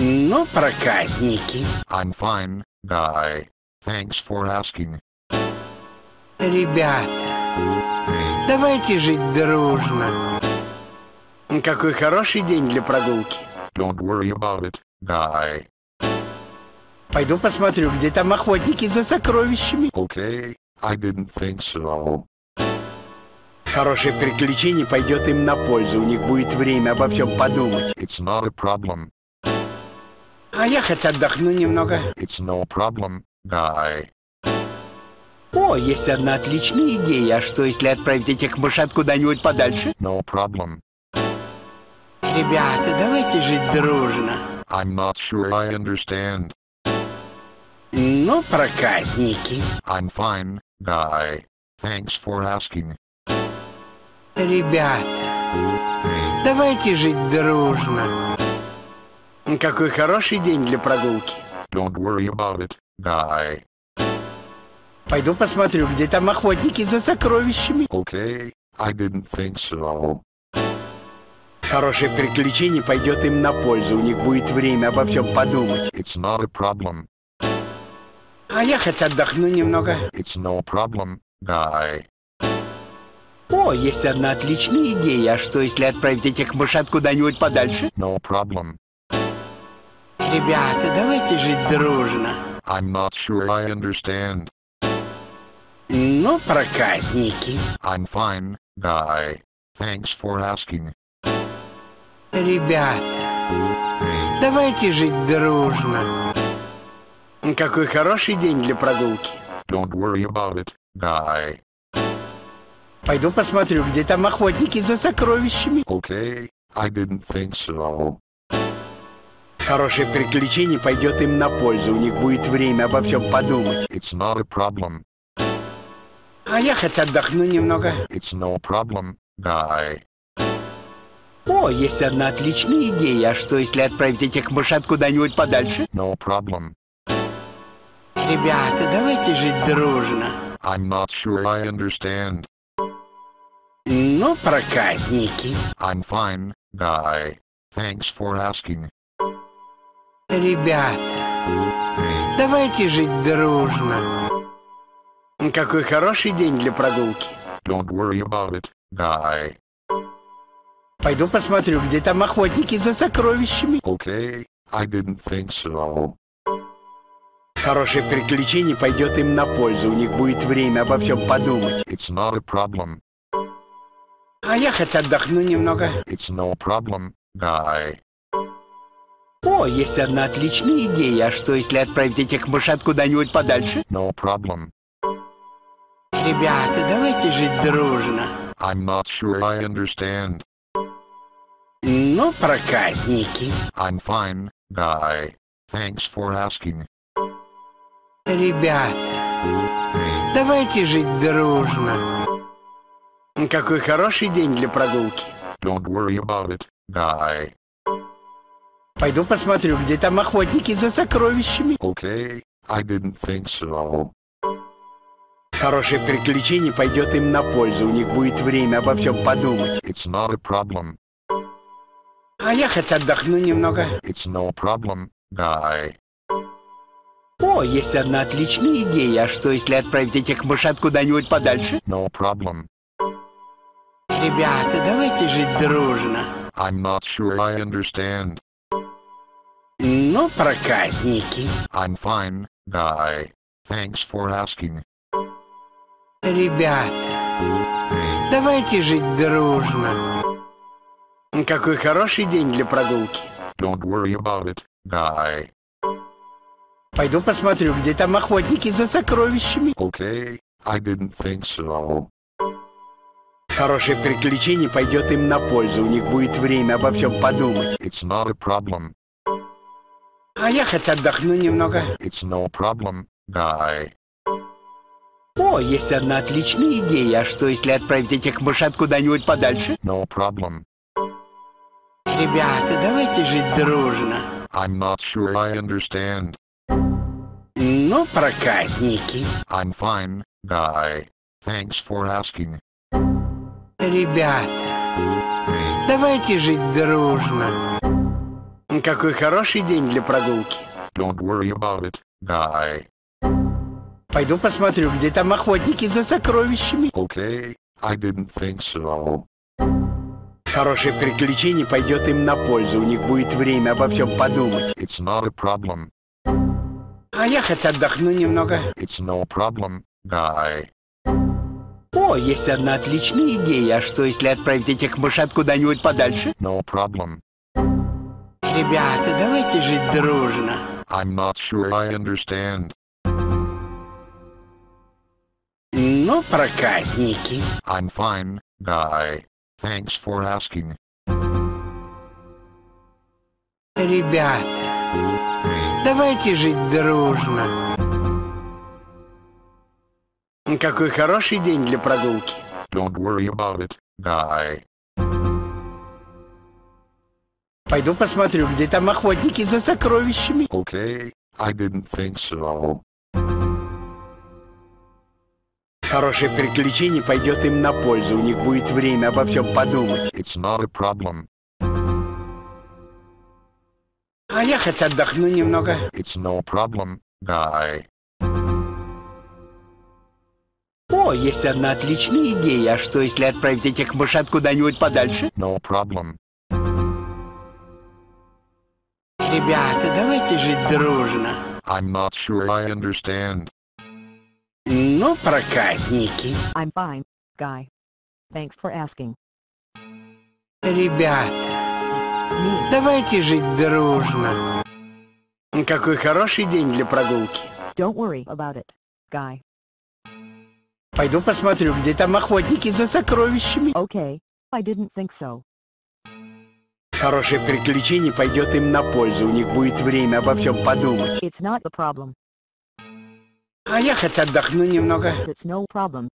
Ну, проказники. I'm fine, guy. Thanks for asking. Ребята, давайте жить дружно. Какой хороший день для прогулки. Don't worry about it, guy. Пойду посмотрю, где там охотники за сокровищами. Okay, I didn't think so. Хорошее приключение пойдет им на пользу. У них будет время обо всем подумать. It's not a problem. А я хоть отдохну немного. It's no problem, guy. О, есть одна отличная идея. А что, если отправить этих мышат куда-нибудь подальше? No problem. Ребята, давайте жить дружно. I'm not sure I understand. Ну, проказники. I'm fine, guy. Thanks for asking. Ребята, давайте жить дружно. Какой хороший день для прогулки. Don't worry about it, guy. Пойду посмотрю, где там охотники за сокровищами. Okay, I didn't think so. Хорошее приключение пойдет им на пользу. У них будет время обо всем подумать. It's not a problem. А я хоть отдохну немного. It's no problem, guy. О, есть одна отличная идея. А что, если отправить этих мышат куда-нибудь подальше? No problem. Ребята, давайте жить дружно. I'm not sure I understand. Ну, проказники. I'm fine, guy. Thanks for asking. Ребята, давайте жить дружно. Какой хороший день для прогулки. Don't worry about it, guy. Пойду посмотрю, где там охотники за сокровищами. Okay, I didn't think so. Хорошее приключение пойдет им на пользу. У них будет время обо всем подумать. It's not a problem. А я хоть отдохну немного. It's no problem, guy. О, есть одна отличная идея. А что, если отправить этих мышат куда-нибудь подальше? No problem. Ребята, давайте жить дружно. I'm not sure I understand. Ну, проказники. I'm fine, guy. Thanks for asking. Ребята, давайте жить дружно. Какой хороший день для прогулки. Don't worry about it, guy. Пойду посмотрю, где там охотники за сокровищами. Okay, I didn't think so. Хорошее приключение пойдет им на пользу. У них будет время обо всем подумать. It's not a problem. А я хоть отдохну немного. It's no problem, guy. О, есть одна отличная идея. А что, если отправить этих мышат куда-нибудь подальше? No problem. Ребята, давайте жить дружно. I'm not sure I understand. Ну, проказники. I'm fine, guy. Thanks for asking. Ребята, давайте жить дружно. Какой хороший день для прогулки. Don't worry about it, guy. Пойду посмотрю, где там охотники за сокровищами. Okay, I didn't think so. Хорошее приключение пойдет им на пользу. У них будет время обо всем подумать. It's not a problem. А я хоть отдохну немного. It's no problem, guy. О, есть одна отличная идея. А что, если отправить этих мышат куда-нибудь подальше? No problem. Ребята, давайте жить дружно. I'm not sure I understand. Ну, проказники. I'm fine, guy. Thanks for asking. Ребята, давайте жить дружно. Какой хороший день для прогулки. Don't worry about it, guy. Пойду посмотрю, где там охотники за сокровищами. Okay, I didn't think so. Хорошее приключение пойдет им на пользу. У них будет время обо всем подумать. It's not a problem. А я хоть отдохну немного. It's no problem, guy. О, есть одна отличная идея. А что, если отправить этих мышат куда-нибудь подальше? No problem. Ребята, давайте жить дружно. I'm not sure I understand. Ну, проказники. I'm fine, guy. Thanks for asking. Ребята, давайте жить дружно. Какой хороший день для прогулки. Don't worry about it, guy. Пойду посмотрю, где там охотники за сокровищами. Okay, I didn't think so. Хорошее приключение пойдет им на пользу. У них будет время обо всем подумать. It's not a problem. А я хоть отдохну немного. It's no problem, guy. О, есть одна отличная идея. А что, если отправить этих мышат куда-нибудь подальше? No problem. Ребята, давайте жить дружно. I'm not sure I understand. Ну, проказники. I'm fine, guy. Thanks for asking. Ребята, давайте жить дружно. Какой хороший день для прогулки. Don't worry about it, guy. Пойду посмотрю, где там охотники за сокровищами. Okay, I didn't think so. Хорошее приключение пойдет им на пользу. У них будет время обо всем подумать. It's not a problem. А я хоть отдохну немного. It's no problem, guy. О, есть одна отличная идея. А что, если отправить этих мышат куда-нибудь подальше? No problem. Ребята, давайте жить дружно. I'm not sure I understand. Ну, проказники. I'm fine, Guy. Thanks for asking. Ребята, давайте жить дружно. Какой хороший день для прогулки. Don't worry about it, Guy. Пойду посмотрю, где там охотники за сокровищами. Okay, I didn't think so. Хорошее приключение пойдет им на пользу. У них будет время обо всем подумать. А я хоть отдохну немного. No problem.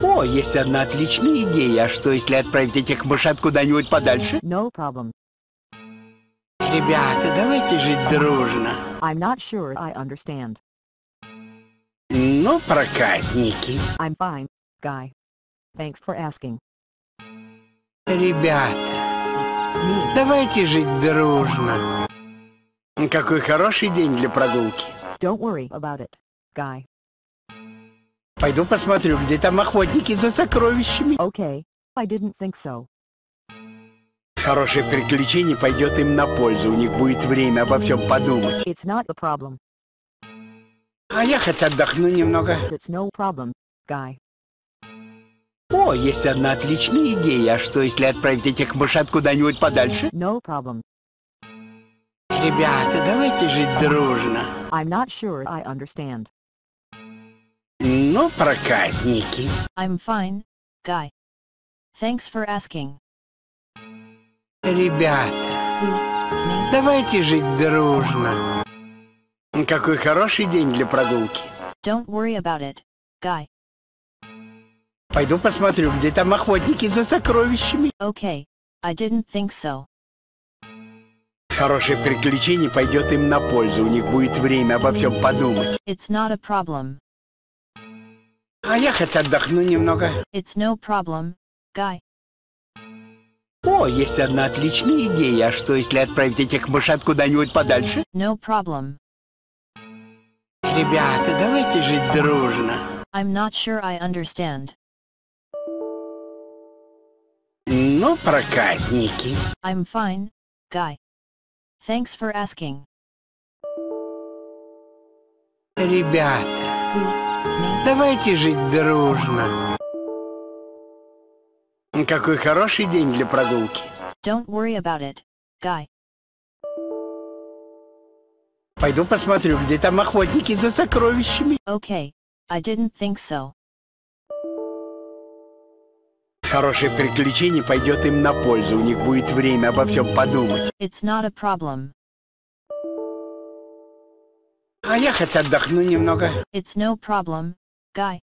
О, есть одна отличная идея. А что, если отправить этих мышат куда-нибудь подальше? No problem. Ребята, давайте жить дружно. I'm not sure I understand. Ну, проказники. I'm fine, Guy. Thanks for asking. Ребята, давайте жить дружно. Какой хороший день для прогулки. Don't worry about it, Guy. Пойду посмотрю, где там охотники за сокровищами. Okay, I didn't think so. Хорошее приключение пойдет им на пользу. У них будет время обо всем подумать. It's not a problem. А я хоть отдохну немного. It's no problem, Guy. О, есть одна отличная идея. А что, если отправить этих мышат куда-нибудь подальше? No problem. Ребята, давайте жить дружно. I'm not sure I understand. Ну, проказники. I'm fine, Guy. Thanks for asking. Ребята, давайте жить дружно. Какой хороший день для прогулки. Don't worry about it, Guy. Пойду посмотрю, где там охотники за сокровищами. Okay, I didn't think so. Хорошее приключение пойдет им на пользу. У них будет время обо всем подумать. It's not a problem. А я хоть отдохну немного. It's no problem, Guy. О, есть одна отличная идея. А что, если отправить этих мышат куда-нибудь подальше? No problem. Ребята, давайте жить дружно. I'm not sure I understand. Ну, проказники. I'm fine, Guy. Thanks for asking. Ребята, давайте жить дружно. Какой хороший день для прогулки. Don't worry about it, Guy. Пойду посмотрю, где там охотники за сокровищами. Okay, I didn't think so. Хорошее приключение пойдет им на пользу. У них будет время обо всем подумать. It's not a problem. А я хоть отдохну немного. It's no problem, Guy.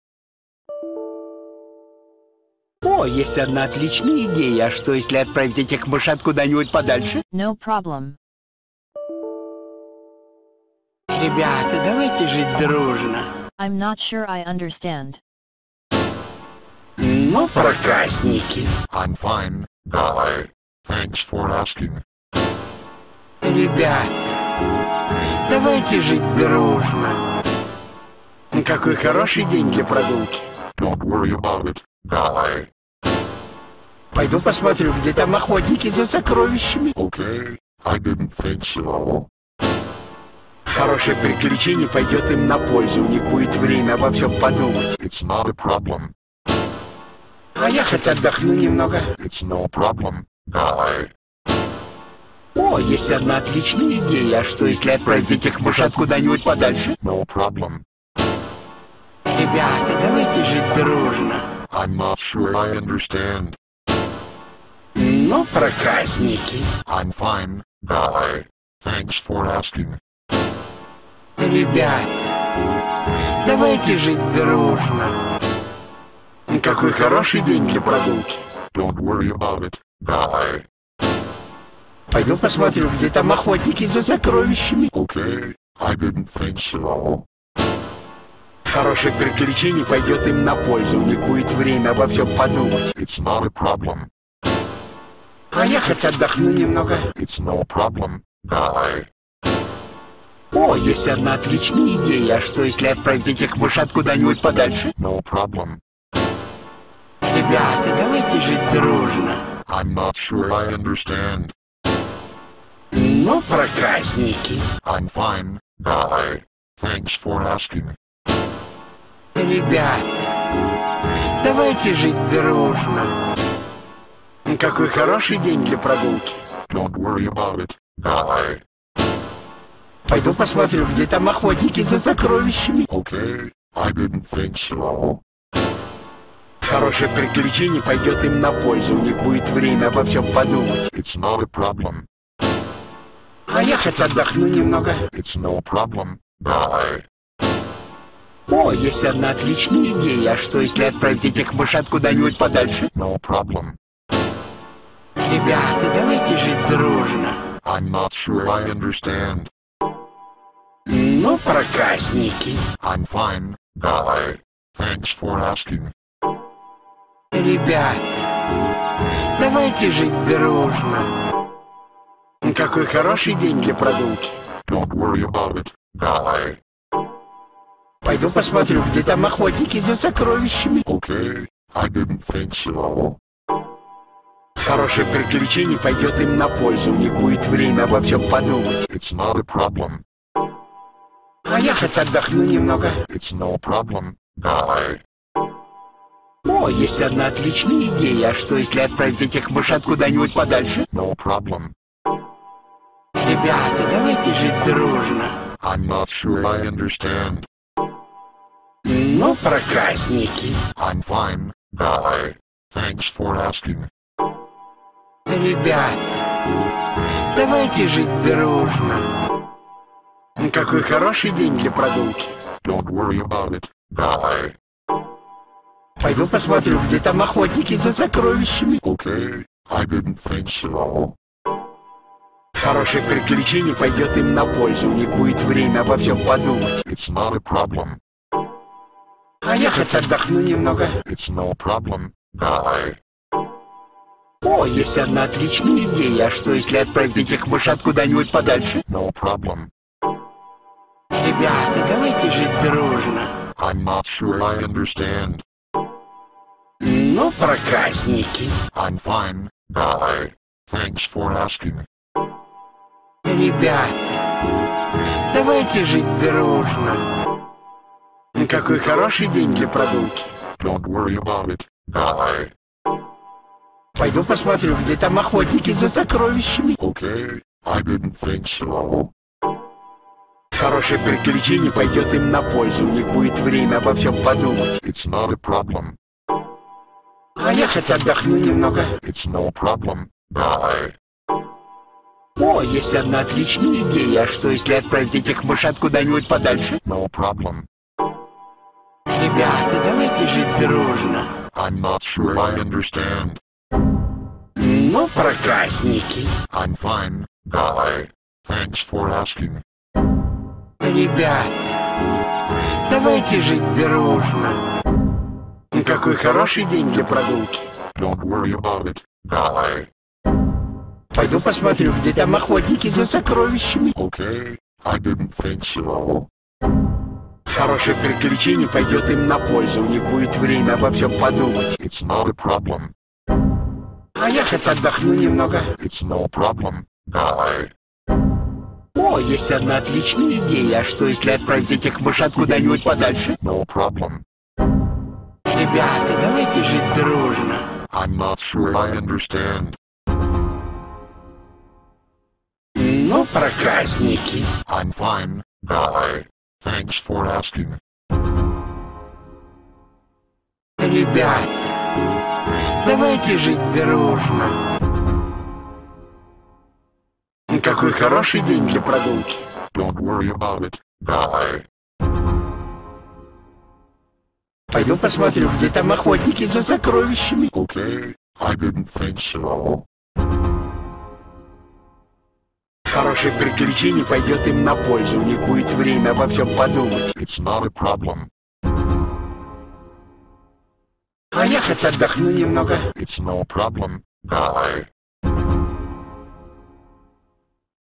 О, есть одна отличная идея. А что, если отправить этих мышат куда-нибудь подальше? No problem. Ребята, давайте жить дружно. I'm not sure I understand. Ну, проказники. I'm fine, guy. Thanks for asking. Ребята, давайте жить дружно. Какой хороший день для прогулки. Don't worry about it, guy. Пойду посмотрю, где там охотники за сокровищами. Okay, I didn't think so. Хорошее приключение пойдет им на пользу, у них будет время обо всем подумать. It's not a problem. А я хоть отдохну немного. It's no problem, guy. О, есть одна отличная идея. А что, если отправить этих мышат куда-нибудь подальше? No problem. Ребята, давайте жить дружно. I'm not sure I understand. Ну, проказники. I'm fine, guy. Thanks for asking. Ребята, давайте жить дружно. Какой хороший день для прогулки. Don't worry about it, guy. Пойду посмотрю, где там охотники за сокровищами. Okay, I didn't think so. Хорошее приключение пойдет им на пользу, у них будет время обо всем подумать. It's not a problem. А я хоть отдохну немного. It's no problem, guy. О, есть одна отличная идея. А что, если отправить этих мышат куда-нибудь подальше? No problem. Ребята, давайте жить дружно. I'm not sure I understand. Ну, проказники. I'm fine, guy. Thanks for asking. Ребята, давайте жить дружно. Какой хороший день для прогулки. Don't worry about it, guy. Пойду посмотрю, где там охотники за сокровищами. Okay, I didn't think so. Хорошее приключение пойдет им на пользу, у них будет время обо всем подумать. It's not a problem. А я хоть отдохну немного. It's no problem, guy. О, есть одна отличная идея. А что, если отправить этих мышат куда-нибудь подальше? No problem. Ребята, давайте жить дружно. I'm not sure I understand. Ну, проказники. I'm fine, guy. Thanks for asking. Ребята, давайте жить дружно. Какой хороший день для прогулки. Don't worry about it, guy. Пойду посмотрю, где там охотники за сокровищами. Okay, I didn't think so. Хорошее приключение пойдет им на пользу, у них будет время обо всем подумать. It's not a problem. А я хоть отдохну немного. It's no problem, guy. О, есть одна отличная идея. А что, если отправить этих мышат куда-нибудь подальше? No problem. Ребята, давайте жить дружно. I'm not sure I understand. Ну, проказники. I'm fine, guy. Thanks for asking. Ребята, давайте жить дружно. Какой хороший день для прогулки. Don't worry about it, guy. Пойду посмотрю, где там охотники за сокровищами. Okay, I didn't think so. Хорошее приключение пойдет им на пользу, у них будет время обо всем подумать. It's not a problem. А я хоть отдохну немного. It's no problem, guy. О, есть одна отличная идея. А что, если отправить этих мышат куда-нибудь подальше? No problem. Ребята, давайте жить дружно. I'm not sure I understand. Ну, проказники. I'm fine, guy. Thanks for asking. Ребята, давайте жить дружно. Какой хороший день для прогулки. Don't worry about it, guy. Пойду посмотрю, где там охотники за сокровищами. Okay, I didn't think so. Хорошее приключение пойдет им на пользу, у них будет время обо всем подумать. It's not a problem. А я хоть отдохну немного. It's no problem, guy. О, есть одна отличная идея. А что, если отправить этих мышат куда-нибудь подальше? No problem. Ребята, давайте жить дружно. I'm not sure I understand. Ну, проказники. I'm fine, guy. Thanks for asking. Ребята, давайте жить дружно. Какой хороший день для прогулки. Don't worry about it, guy. Пойду посмотрю, где там охотники за сокровищами. Okay, I didn't think so. Хорошее приключение пойдет им на пользу, у них будет время обо всем подумать. It's not a problem. А я хоть отдохну немного. It's no problem, guy. О, есть одна отличная идея. А что, если отправить этих мышат куда-нибудь подальше? No problem. Ребята, давайте жить дружно. I'm not sure I understand. Ну, проказники. I'm fine, guy. Thanks for asking. Ребята, давайте жить дружно. Какой хороший день для прогулки. Don't worry about it, guy. Пойду посмотрю, где там охотники за сокровищами. Okay, I didn't think so. Хорошее приключение пойдет им на пользу, у них будет время обо всем подумать. It's not a problem. А я хоть отдохну немного. It's no problem, guy.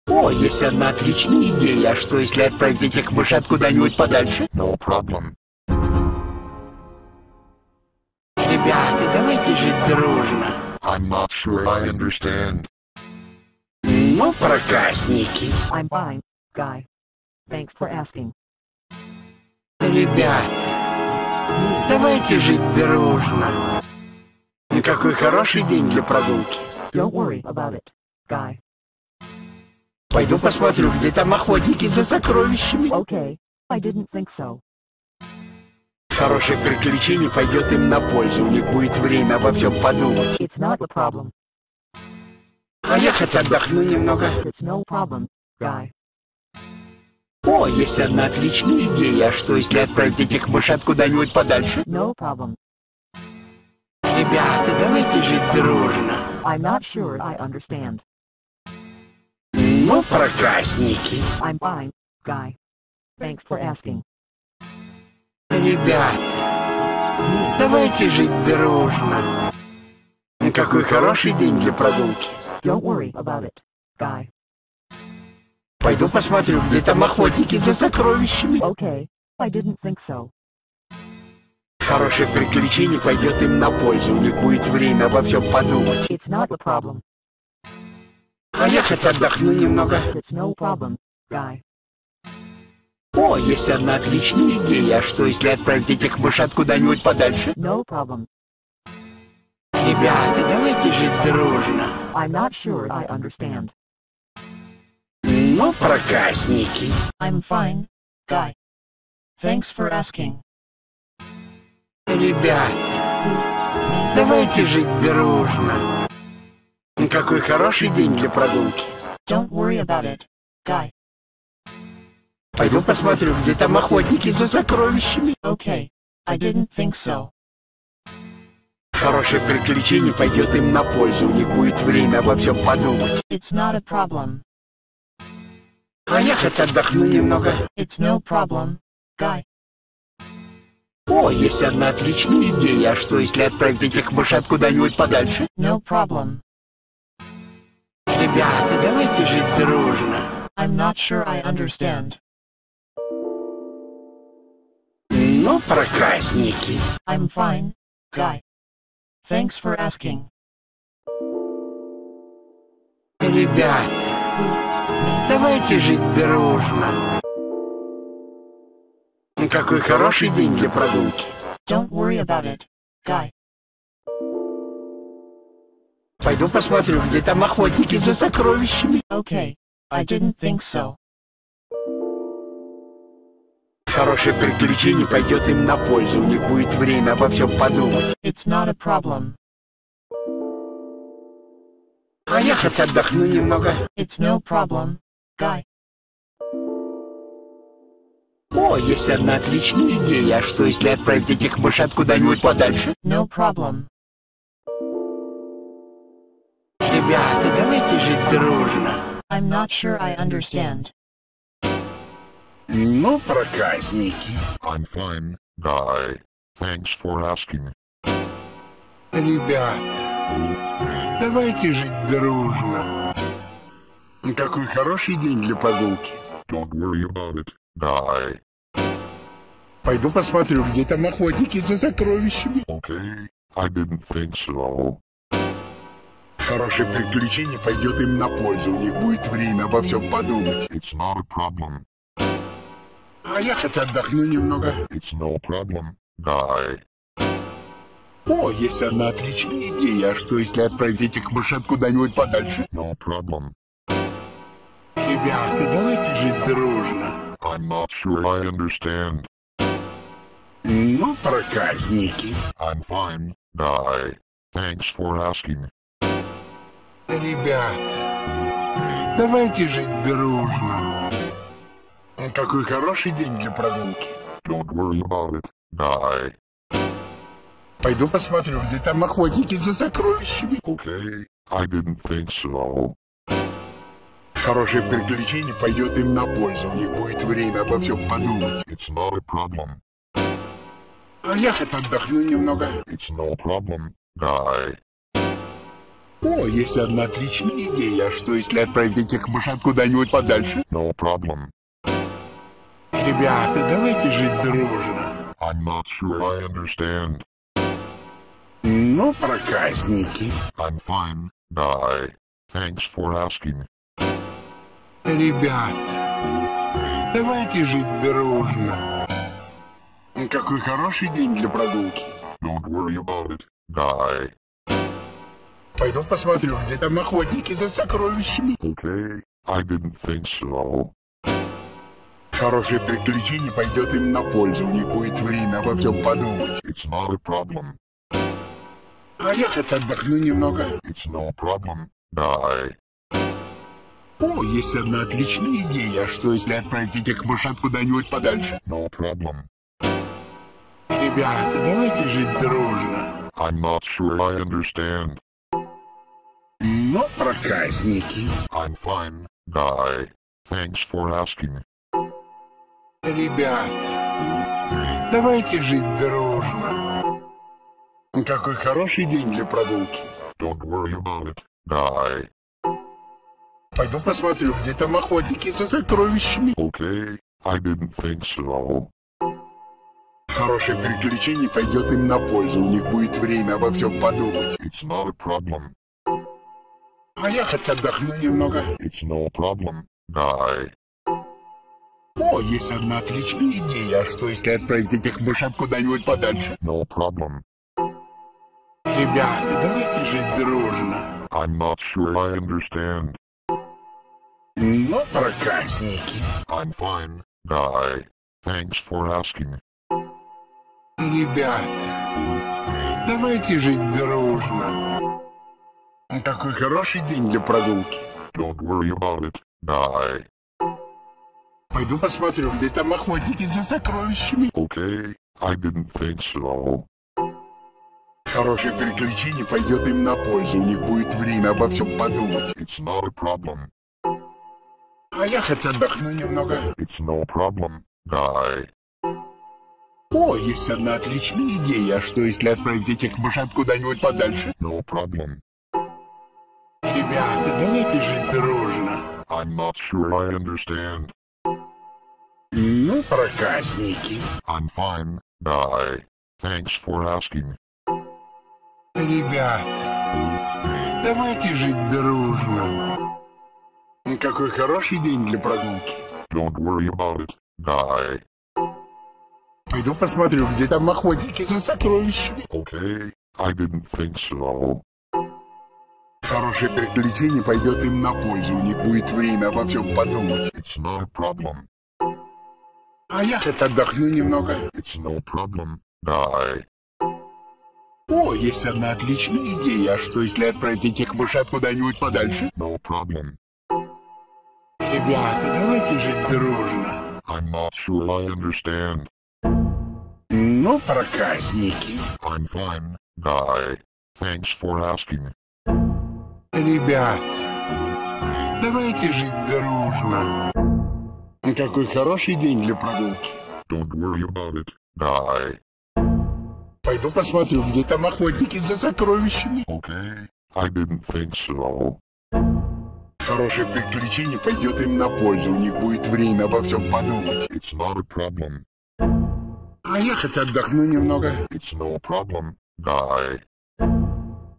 О, есть одна отличная идея. А что, если отправить этих мышат куда-нибудь подальше? No problem. Ребята, давайте жить дружно. I'm not sure I understand. Ну, проказники. I'm fine, Guy. Thanks for asking. Ребята, давайте жить дружно. Какой хороший день для прогулки. Don't worry about it, Guy. Пойду посмотрю, где там охотники за сокровищами. Okay, I didn't think so. Хорошее приключение пойдет им на пользу, у них будет время обо всем подумать. А я хоть отдохну немного. No problem. О, есть одна отличная идея. А что, если отправить этих мышат куда-нибудь подальше? No problem. Ребята, давайте жить дружно. I'm not sure I understand. Ну, проказники. I'm fine, Guy. Thanks for asking. Ребята, давайте жить дружно. Какой хороший день для прогулки. Don't worry about it, Guy. Пойду посмотрю, где там охотники за сокровищами. Okay, I didn't think so. Хорошее приключение пойдет им на пользу, у них будет время обо всем подумать. It's not a problem. А я хоть отдохну немного. It's no problem, Guy. О, есть одна отличная идея. А что, если отправить этих мышат куда-нибудь подальше? No problem. Ребята, давайте жить дружно. I'm not sure I understand. Ну, проказники. I'm fine, Guy. Thanks for asking. Ребята, давайте жить дружно. Какой хороший день для прогулки. Don't worry about it, Guy. Пойду посмотрю, где там охотники за сокровищами. Okay, I didn't think so. Хорошее приключение пойдет им на пользу, у них будет время обо всем подумать. It's not a problem. А я хоть отдохну немного. It's no problem, Guy. О, есть одна отличная идея. А что, если отправить этих мышат куда-нибудь подальше? No problem. Ребята, давайте жить дружно. I'm not sure I understand. Ну, проказники. I'm fine, Guy. Thanks for asking. Ребята, давайте жить дружно. Какой хороший день для прогулки. Don't worry about it, Guy. Пойду посмотрю, где там охотники за сокровищами. Okay, I didn't think so. Хорошее приключение пойдет им на пользу, у них будет время обо всем подумать. It's not a problem. А я хоть отдохну немного. It's no problem, Guy. О, есть одна отличная идея. А что, если отправить этих мышат куда-нибудь подальше? No problem. Ребята, давайте жить дружно. I'm not sure I understand. Ну, проказники. I'm fine, guy. Thanks for asking. Ребята, Давайте жить дружно. Какой хороший день для прогулки. Don't worry about it, Guy. Пойду посмотрю, где там охотники за сокровищами. Okay, I didn't think so. Хорошее приключение пойдет им на пользу. У них будет время обо всем подумать. It's not a problem. А я хоть отдохну немного. It's no problem, Guy. О, есть одна отличная идея. А что, если отправить этих мышат куда-нибудь подальше? No problem. Ребята, давайте жить дружно. I'm not sure I understand. Ну, проказники. I'm fine, Guy. Thanks for asking. Ребята, давайте жить дружно. Какой хороший день для прогулки. Don't worry about it, Guy. Пойду посмотрю, где там охотники за сокровищами. Okay, I didn't think so. Хорошее приключение пойдет им на пользу. У них будет время обо всем подумать. It's not a problem. А я хоть отдохну немного. It's no problem, Guy. О, есть одна отличная идея. Что, если отправить этих мышат куда-нибудь подальше? No problem. Ребята, давайте жить дружно. I'm not sure I understand. Ну, проказники. I'm fine, Guy. Thanks for asking. Ребята, давайте жить дружно. Какой хороший день для прогулки. Don't worry about it, Guy. Пойду посмотрю, где там охотники за сокровищами. Okay, I didn't think so. Хорошее приключение пойдет им на пользу. Них будет время обо всем подумать. It's not a problem. А я хоть отдохну немного. It's no problem, Guy. О, есть одна отличная идея. А что, если отправить этих мышат куда-нибудь подальше? No problem. Ребята, давайте жить дружно. I'm not sure I understand. Ну, проказники. I'm fine, Guy. Thanks for asking. Ребята, давайте жить дружно. Какой хороший день для прогулки. Don't worry about it, Guy. Пойду посмотрю, где там охотники за сокровищами. Okay, I didn't think so. Хорошее приключение пойдет им на пользу. У них будет время обо всем подумать. It's not a problem. А я хоть отдохну немного. It's no problem, Guy. О, есть одна отличная идея. Что, если отправить этих мышат куда-нибудь подальше? No problem. Ребята, давайте жить дружно. I'm not sure I understand. Ну, проказники. I'm fine, Guy. Thanks for asking. Ребята, давайте жить дружно. Какой хороший день для прогулки. Don't worry about it, Guy. Пойду посмотрю, где там охотники за сокровищами. Okay, I didn't think so. Хорошее приключение пойдет им на пользу. У них будет время обо всем подумать. It's not a problem. А я хоть отдохну немного. It's no problem, Guy. О, есть одна отличная идея. А что, если отправить этих мышат куда-нибудь подальше? No problem. Ребята, давайте жить дружно. I'm not sure I understand. Проказники. I'm fine, Guy. Thanks for asking. Ребята, давайте жить дружно. Какой хороший день для прогулки. Don't worry about it, Guy. Пойду посмотрю, где там охотники за сокровищами. Okay, I didn't think so. Хорошее приключение пойдет им на пользу. У них будет время обо всем подумать. It's not a problem. А я хоть отдохну немного. It's no problem, Guy. О, есть одна отличная идея. А что, если отправить этих мышат куда-нибудь подальше? No problem. Ребята, давайте жить дружно. I'm not sure I understand. Ну, проказники. I'm fine, Guy. Thanks for asking. Ребята, давайте жить дружно. Какой хороший день для прогулки. Don't worry about it, Guy. Пойду посмотрю, где там охотники за сокровищами. Okay, I didn't think so. Хорошее приключение пойдет им на пользу, у них будет время обо всем подумать. It's not a problem. А я хоть отдохну немного. It's no problem, guy.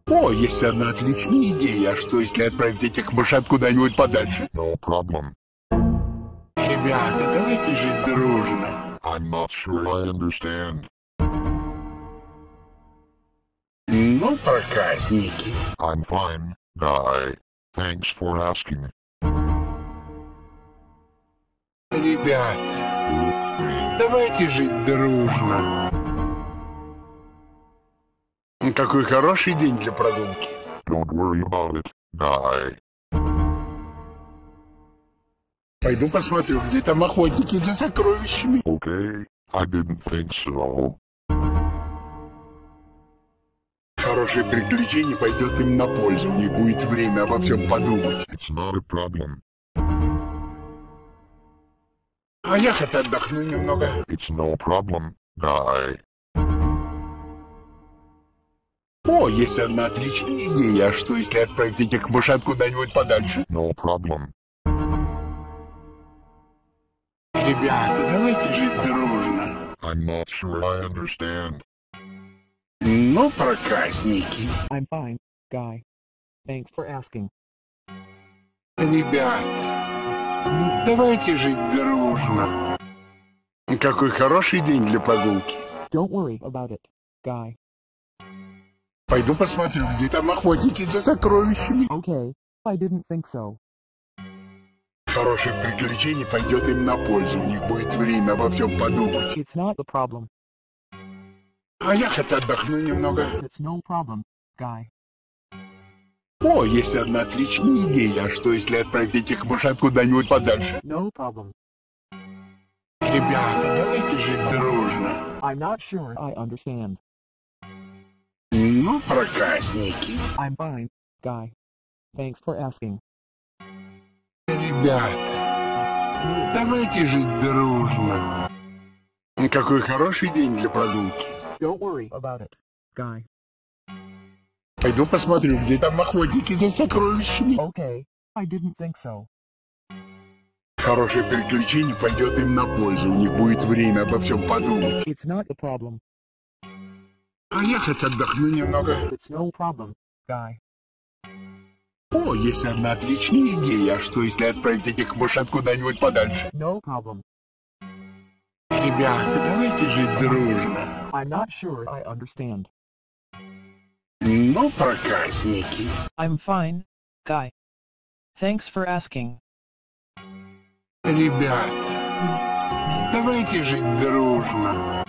О, есть одна отличная идея. А что, если отправить этих мышат куда-нибудь подальше? No problem. Ребята, давайте жить дружно. I'm not sure I understand. Ну, проказники. I'm fine, guy. Thanks for asking. Ребята, давайте жить дружно. Какой хороший день для прогулки. Don't worry about it, guy. Пойду посмотрю, где там охотники за сокровищами. Okay, I didn't think so. Хорошее приключение пойдет им на пользу, них будет время обо всем подумать. It's not a problem. А я хоть отдохну немного. It's no problem, guy. О, есть одна отличная идея. А что, если отправить этих мышат куда-нибудь подальше? No problem. Ребята, давайте жить дружно. I'm not sure I understand. Ну, проказники. I'm fine, Guy. Thanks for asking. Ребята, давайте жить дружно. Какой хороший день для прогулки. Don't worry about it, Guy. Пойду посмотрю, где там охотники за сокровищами. Okay, I didn't think so. Хорошее приключение пойдет им на пользу, у них будет время обо всем подумать. It's not a problem. А я хоть отдохну немного. It's no problem, Guy. О, есть одна отличная идея. А что, если отправить этих мышат куда-нибудь подальше? No problem. Ребята, давайте жить дружно. I'm not sure I understand. Ну, проказники. I'm fine, Guy. Thanks for asking. Ребята, давайте жить дружно. Какой хороший день для прогулки. Don't worry about it, Guy. Пойду посмотрю, где там охотники за сокровищами. Okay, I didn't think so. Хорошее приключение пойдет им на пользу, у них будет время обо всем подумать. It's not a problem. А я хоть отдохну немного. It's no problem, Guy. О, есть одна отличная идея. А что, если отправить этих мышат куда-нибудь подальше? No problem. Ребята, давайте жить дружно. I'm not sure I understand. Ну, проказники. I'm fine, Guy. Thanks for asking. Ребята, давайте жить дружно.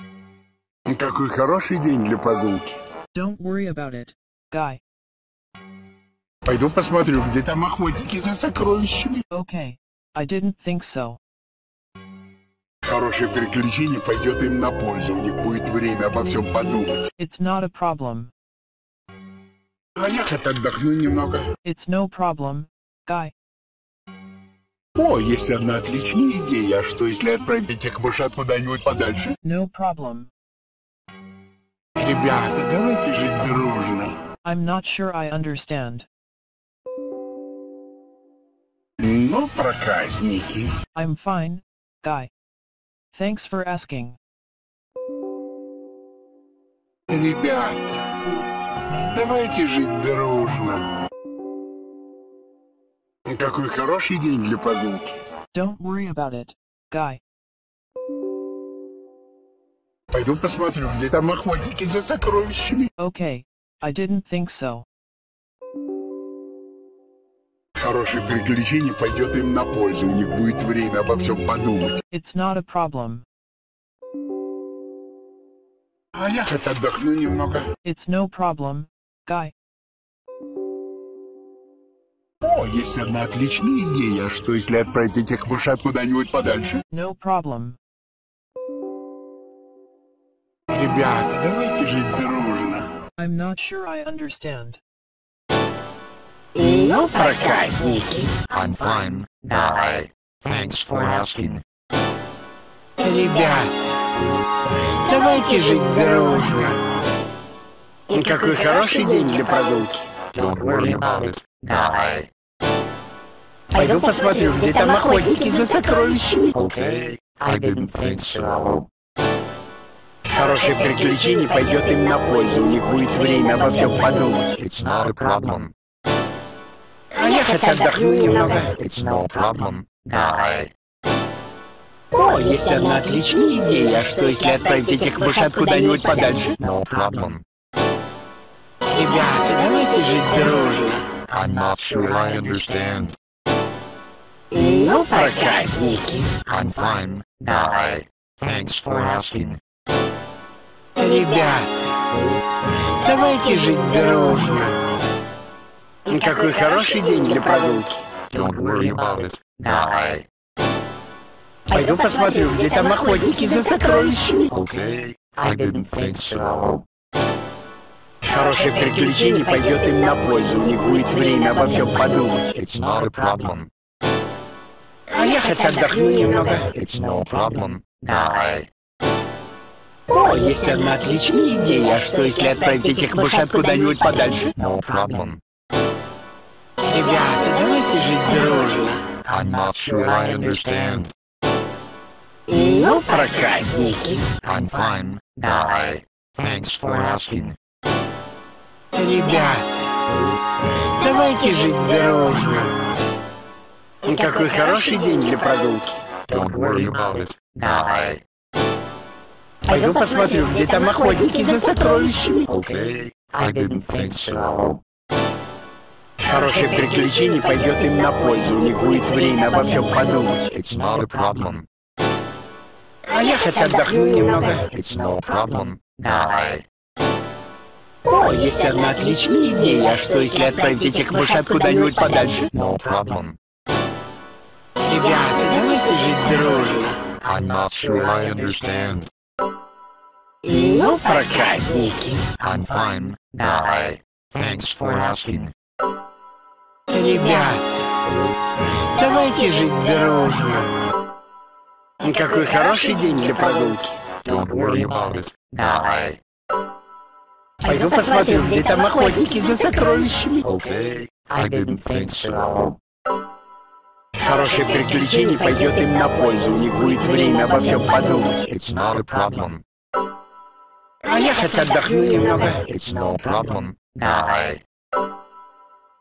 Какой хороший день для прогулки. Don't worry about it, Guy. Пойду посмотрю, где там охотники за сокровищами. Okay. I didn't think so. Хорошее приключение пойдет им на пользу, у них будет время обо всем подумать. It's not a problem. А я хоть отдохну немного. It's no problem, Guy. О, есть одна отличная идея. А что, если отправить этих мышат куда-нибудь подальше? No problem. Ребята, давайте жить дружно. I'm not sure I understand. Ну, проказники. I'm fine, Guy. Thanks for asking. Ребята, давайте жить дружно. Какой хороший день для прогулки. Don't worry about it, Guy. Пойду посмотрю, где там охотники за сокровищами. Okay. I didn't think so. Хорошее приключение пойдет им на пользу, у них будет время обо всем подумать. It's not a problem. А я хоть отдохну немного. It's no problem, Guy. О, есть одна отличная идея. А что, если отправить этих мышат куда-нибудь подальше? No problem. Ребята, давайте жить дружно. I'm not sure I understand. Ну, проказники. I'm fine, guy. Thanks for asking. Ребята, давайте жить дружно. Какой хороший день для прогулки. Don't worry about it, guy. Пойду посмотрю, где там охотники за сокровищами. Okay, I didn't think so. Хорошее приключение пойдет им на пользу, у них будет время обо всем подумать. It's not a problem. Я хоть отдохну немного. It's no problem, guy. О, есть одна отличная идея. А что, если отправить этих мышат куда-нибудь подальше? No problem. Ребята, давайте жить дружно. I'm not sure I understand. Ну, проказники. I'm fine, guy. Thanks for asking. Ребята, давайте жить дружно. Какой хороший день для прогулки. Don't worry about it, guy. Пойду посмотрю, где там охотники за сокровищами. Okay, I didn't think so. Хорошее приключение пойдет им на пользу, у них будет время обо всем подумать. It's not a problem. А я хоть отдохну немного. It's no problem, guy. О, есть одна отличная идея. А что, если отправить этих мышат куда-нибудь подальше? No problem. Ребята, давайте жить дружно. I'm not sure I understand. Ну, проказники. I'm fine, guy. Thanks for asking. Ребята, давайте жить дружно. Какой хороший день для прогулки. Don't worry about it, guy. Пойду посмотрю, где там охотники за сокровищами. Okay, I didn't think so. Хорошее приключение пойдет им на пользу, у них будет время обо всем подумать. It's not a problem. А я хоть отдохну немного. It's no problem, guy. О, есть одна отличная идея. А что, если отправить этих мышат куда-нибудь подальше? No problem. Ребята, давайте жить дружно. I'm not sure I understand. Ну, проказники. I'm fine, guy. Thanks for asking. Ребята, давайте жить дружно. Какой хороший день для прогулки. Guy. Пойду посмотрю, где там охотники за сокровищами. Хорошее приключение пойдет им на пользу, у них будет время обо всем подумать. А я хоть отдохну немного.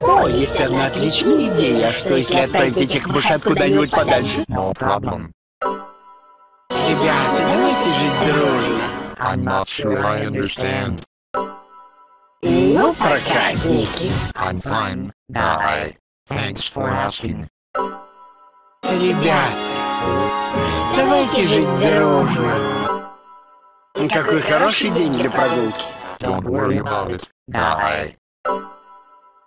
О, есть одна отличная идея. А что, если отправить этих мышат куда-нибудь подальше? No problem. Ребята, давайте жить дружно. I'm not sure I understand. Ну, проказники. I'm fine, guy. Thanks for asking. Ребята, давайте жить дружно. Какой хороший день для прогулки. Don't worry about it, guy.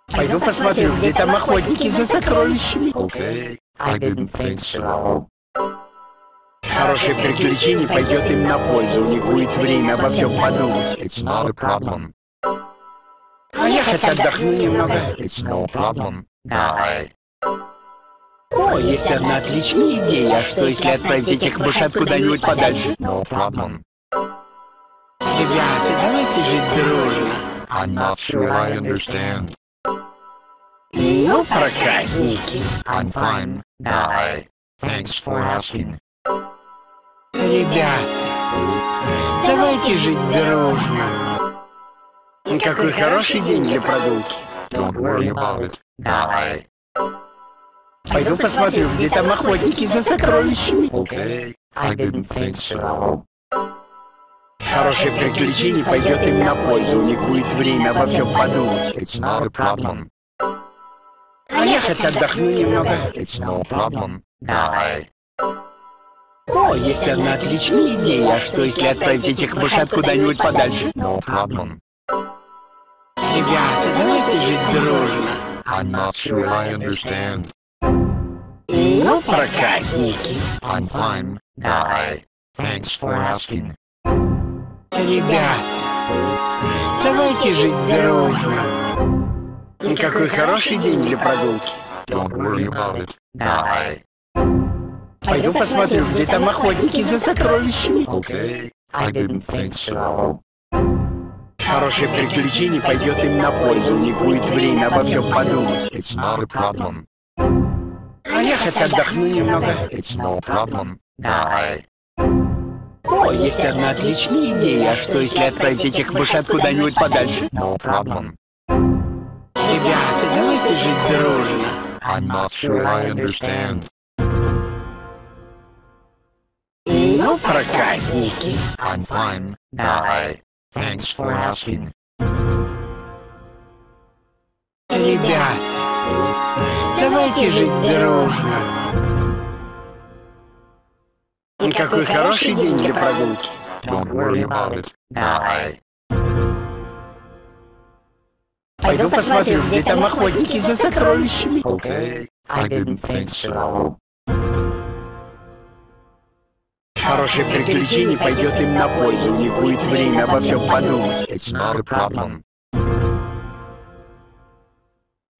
Пойду посмотрю, где там охотники за сокровищами. Okay, I didn't think so. Хорошее приключение пойдет им на пользу, у них будет время обо всем подумать. It's not a problem. А я хоть отдохну немного. It's no problem, guy. О, есть одна отличная идея. А что, если отправить этих мышат куда-нибудь подальше? No problem. Ребята, давайте жить дружно. I'm not sure I understand. Ну, проказники. I'm fine, guy. Thanks for asking. Ребята, давайте жить дружно. Какой хороший день для прогулки. Don't worry about it, guy. Пойду посмотрю, где там охотники за сокровищами. Okay, I didn't think so. Хорошее приключение пойдет им на пользу, у них будет время обо всем подумать. It's not a problem. А я хоть отдохну немного. It's no problem, guy. О, есть одна отличная идея. А что, если отправить этих мышат куда-нибудь подальше? No problem. Ребята, давайте жить дружно. I'm not sure I understand. Ну, проказники. I'm fine, guy. Thanks for asking. Ребята, давайте жить дружно. Какой хороший день для прогулки. Guy. Пойду посмотрю, где там охотники за сокровищами. Хорошее приключение пойдет им на пользу, них будет время обо всем подумать. А я хоть отдохну немного. О, есть одна отличная идея. А что, если отправить этих мышат куда-нибудь подальше? No problem. Ребята, давайте жить дружно. I'm not sure I understand. Ну, проказники. I'm fine, guy. Thanks for asking. Ребят, давайте жить дружно. Какой хороший день для прогулки. Don't worry about it, guy. Пойду посмотрю, где там охотники за сокровищами. Okay, I didn't think so. Хорошее приключение пойдет им на пользу, них будет время обо всем подумать. It's not a problem.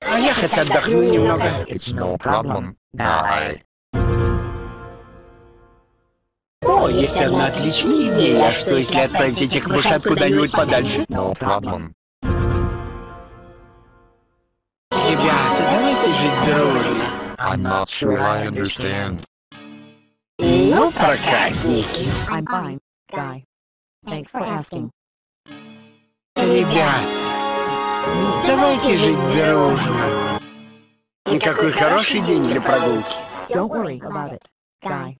А я хоть отдохну немного. It's no problem, guy. О, есть одна отличная идея. А что, если отправить этих мышат куда-нибудь подальше? No problem. Ребята, давайте жить дружно. I'm not sure I understand. Ну, проказники. I'm fine, Guy. Thanks for asking. Ребят, давайте жить дружно. Какой хороший день для прогулки. Don't worry about it, Guy.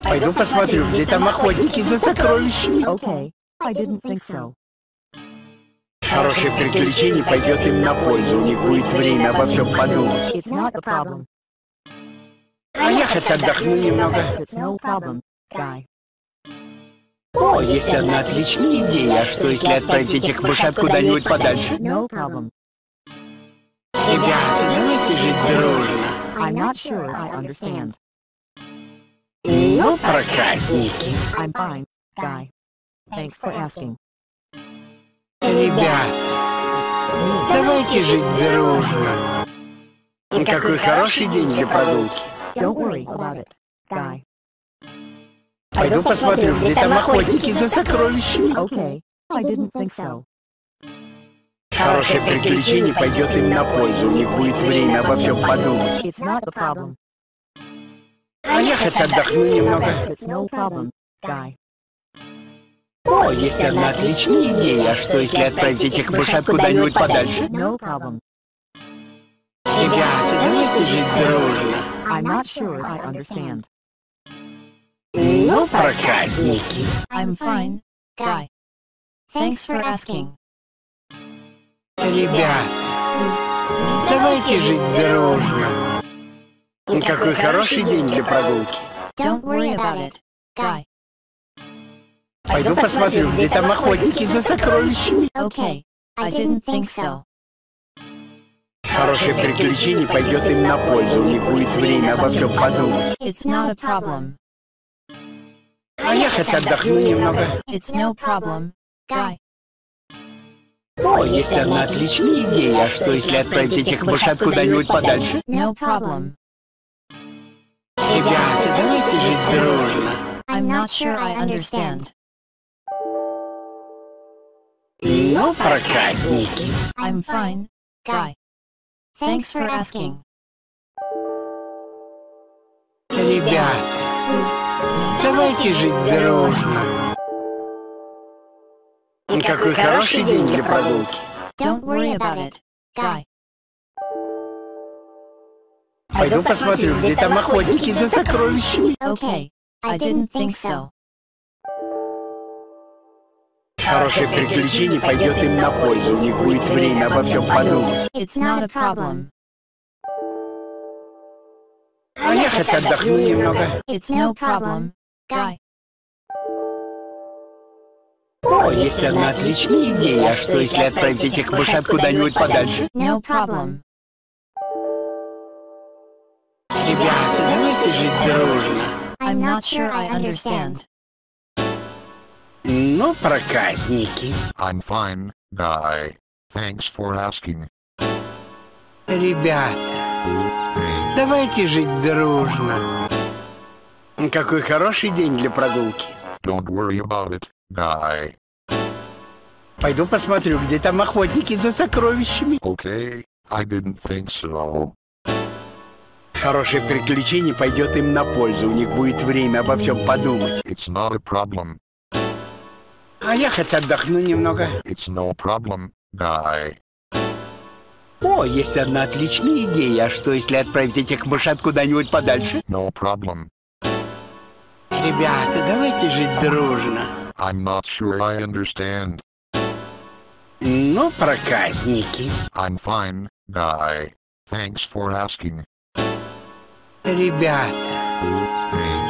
Пойду посмотрю, где там охотники за сокровищами. Okay, I didn't think so. Хорошее приключение пойдет им на пользу, у них будет время обо всем подумать. А я хоть отдохну немного. О, есть одна отличная идея. А что, если отправить этих мышат куда-нибудь подальше? Ребята, давайте жить дружно. I'm not sure I understand. Ну, проказники. I'm fine, Guy. Thanks for asking. Ребят, давайте жить дружно. Какой хороший день для прогулки. Пойду посмотрю, где там охотники за сокровищами. Хорошее приключение пойдет им на пользу, у них будет время обо всем подумать. А я хоть отдохну немного. О, есть одна отличная идея. А что, если отправить этих мышат куда-нибудь подальше? Ребята, давайте жить дружно. I'm not sure I understand. Ну, проказники. I'm fine, Guy. Thanks for asking. Ребят, давайте жить дружно. Какой хороший день для прогулки. Don't worry about it, Guy. Пойду посмотрю, где там охотники за сокровищами. Okay, I didn't think so. Хорошее приключение пойдет им на пользу, у них будет время обо всем подумать. It's not a problem. А я хоть отдохну немного. It's no problem, Guy. О, есть одна отличная идея. А что, если отправить этих мышат куда-нибудь подальше? No problem. Ребята, давайте жить дружно. I'm not sure I understand. Ну, проказники. I'm fine, Guy. Thanks for asking. Ребят, давайте жить дружно. Какой хороший день для прогулки. Don't worry about it, Guy. Пойду посмотрю, где там охотники за сокровищами. Okay, I didn't think so. Хорошее приключение пойдет им на пользу, у них будет время обо всем подумать. А я хоть отдохну немного. No. О, есть одна отличная идея. А что, если отправить этих мышат куда-нибудь подальше? No problem. Ребята, давайте жить дружно. I'm not sure I understand. Ну, проказники. I'm fine, guy. Thanks for asking. Ребята, давайте жить дружно. Какой хороший день для прогулки. Don't worry about it, guy. Пойду посмотрю, где там охотники за сокровищами. Okay, I didn't think so. Хорошее приключение пойдет им на пользу, у них будет время обо всем подумать. It's not a problem. А я хоть отдохну немного. It's no problem, guy. О, есть одна отличная идея. А что, если отправить этих мышат куда-нибудь подальше? No problem. Ребята, давайте жить дружно. I'm not sure I understand. Ну, проказники. I'm fine, guy. Thanks for asking. Ребята,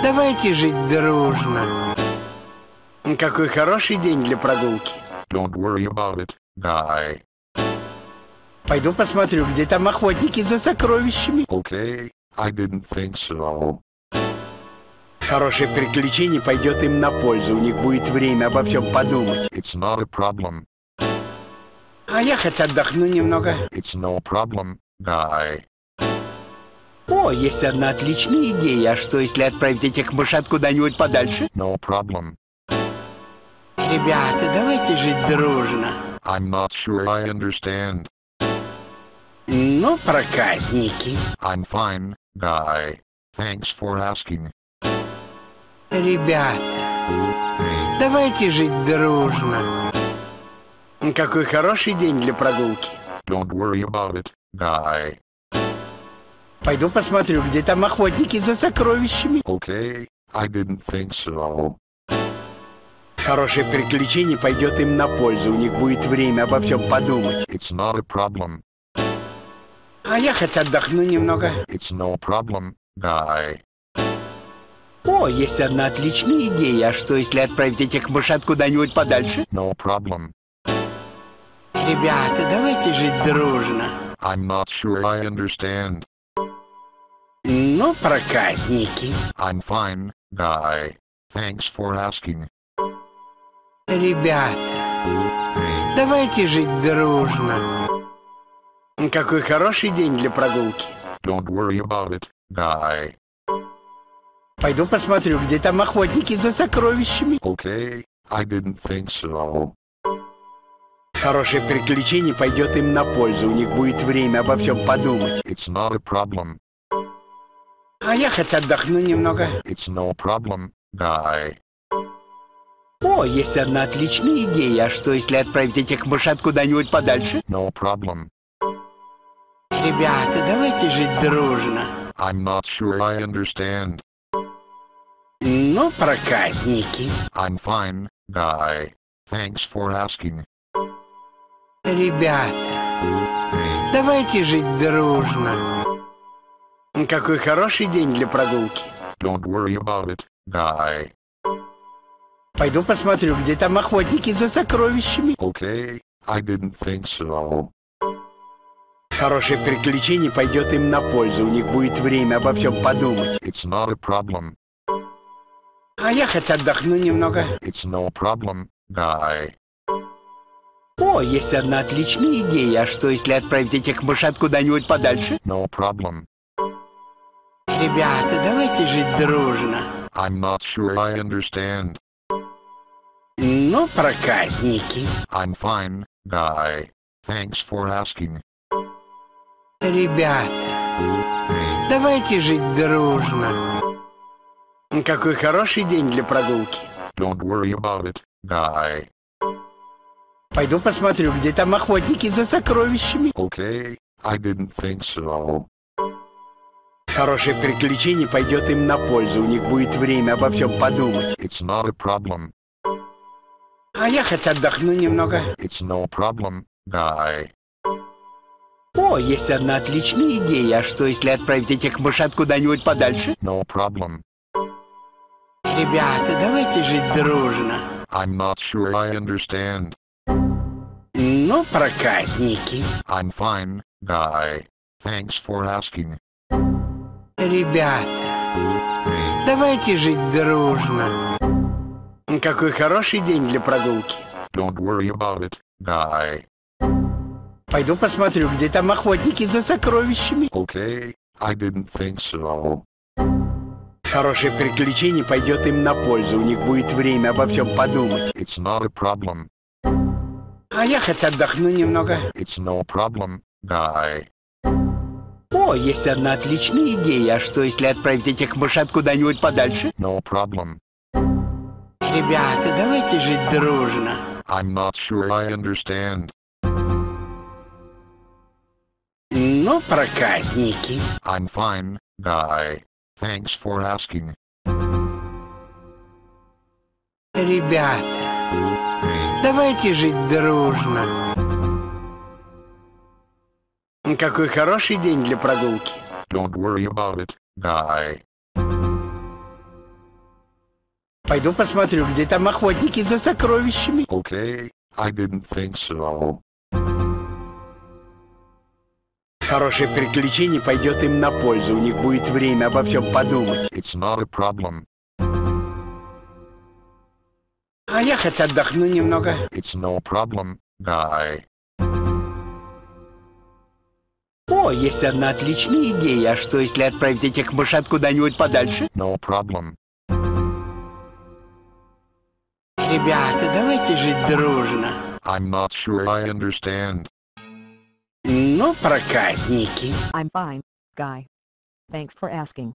давайте жить дружно. Какой хороший день для прогулки. don't worry about it, guy. Пойду посмотрю, где там охотники за сокровищами. Okay, I didn't think so. Хорошее приключение пойдет им на пользу, у них будет время обо всем подумать. It's not a problem. А я хоть отдохну немного. It's no problem, guy. О, есть одна отличная идея. А что, если отправить этих мышат куда-нибудь подальше? No problem. Ребята, давайте жить дружно. I'm not sure I understand. Ну, проказники. I'm fine, guy. Thanks for asking. Ребята, давайте жить дружно. Какой хороший день для прогулки. don't worry about it, guy. Пойду посмотрю, где там охотники за сокровищами. Okay, I didn't think so. Хорошее приключение пойдет им на пользу, у них будет время обо всем подумать. It's not a problem. А я хоть отдохну немного. It's no problem, guy. О, есть одна отличная идея. А что, если отправить этих мышат куда-нибудь подальше? No problem. Ребята, давайте жить дружно. I'm not sure I understand. Ну, проказники. I'm fine, guy. Thanks for asking. Ребята, давайте жить дружно. Какой хороший день для прогулки. don't worry about it, guy. Пойду посмотрю, где там охотники за сокровищами. Okay, I didn't think so. Хорошее приключение пойдет им на пользу, у них будет время обо всем подумать. It's not a problem. А я хоть отдохну немного. It's no problem, guy. О, есть одна отличная идея. А что, если отправить этих мышат куда-нибудь подальше? No problem. Ребята, давайте жить дружно. I'm not sure I understand. Ну, проказники. I'm fine, guy. Thanks for asking. Ребята, давайте жить дружно. Какой хороший день для прогулки. don't worry about it, guy. Пойду посмотрю, где там охотники за сокровищами. Okay, I didn't think so. Хорошее приключение пойдет им на пользу, у них будет время обо всем подумать. It's not a problem. А я хоть отдохну немного. It's no problem, guy. О, есть одна отличная идея. А что, если отправить этих мышат куда-нибудь подальше? No problem. Ребята, давайте жить дружно. I'm not sure I understand. Ну, проказники. I'm fine, guy. Thanks for asking. Ребята, давайте жить дружно. Какой хороший день для прогулки. don't worry about it, guy. Пойду посмотрю, где там охотники за сокровищами. Okay, I didn't think so. Хорошее приключение пойдет им на пользу, у них будет время обо всем подумать. It's not a problem. А я хоть отдохну немного. It's no problem, guy. О, есть одна отличная идея. А что, если отправить этих мышат куда-нибудь подальше? No problem. Ребята, давайте жить дружно. I'm not sure I understand. Ну, проказники. I'm fine, guy. Thanks for asking. Ребята, давайте жить дружно. Какой хороший день для прогулки. don't worry about it, guy. Пойду посмотрю, где там охотники за сокровищами. Okay, I didn't think so. Хорошее приключение пойдет им на пользу, у них будет время обо всем подумать. It's not a problem. А я хоть отдохну немного. It's no problem, guy. О, есть одна отличная идея. А что, если отправить этих мышат куда-нибудь подальше? No problem. Ребята, давайте жить дружно. I'm not sure I understand. Ну, проказники. I'm fine, guy. Thanks for asking. Ребята, давайте жить дружно. Какой хороший день для прогулки. Don't worry about it, guy. Пойду посмотрю, где там охотники за сокровищами. Okay, I didn't think so. Хорошее приключение пойдет им на пользу. У них будет время обо всем подумать. It's not a problem. А я хоть отдохну немного. It's no problem, guy. О, есть одна отличная идея. А что, если отправить этих мышат куда-нибудь подальше? No problem. Ребята, давайте жить дружно. I'm not sure I understand. Ну, проказники. I'm fine, Guy. Thanks for asking.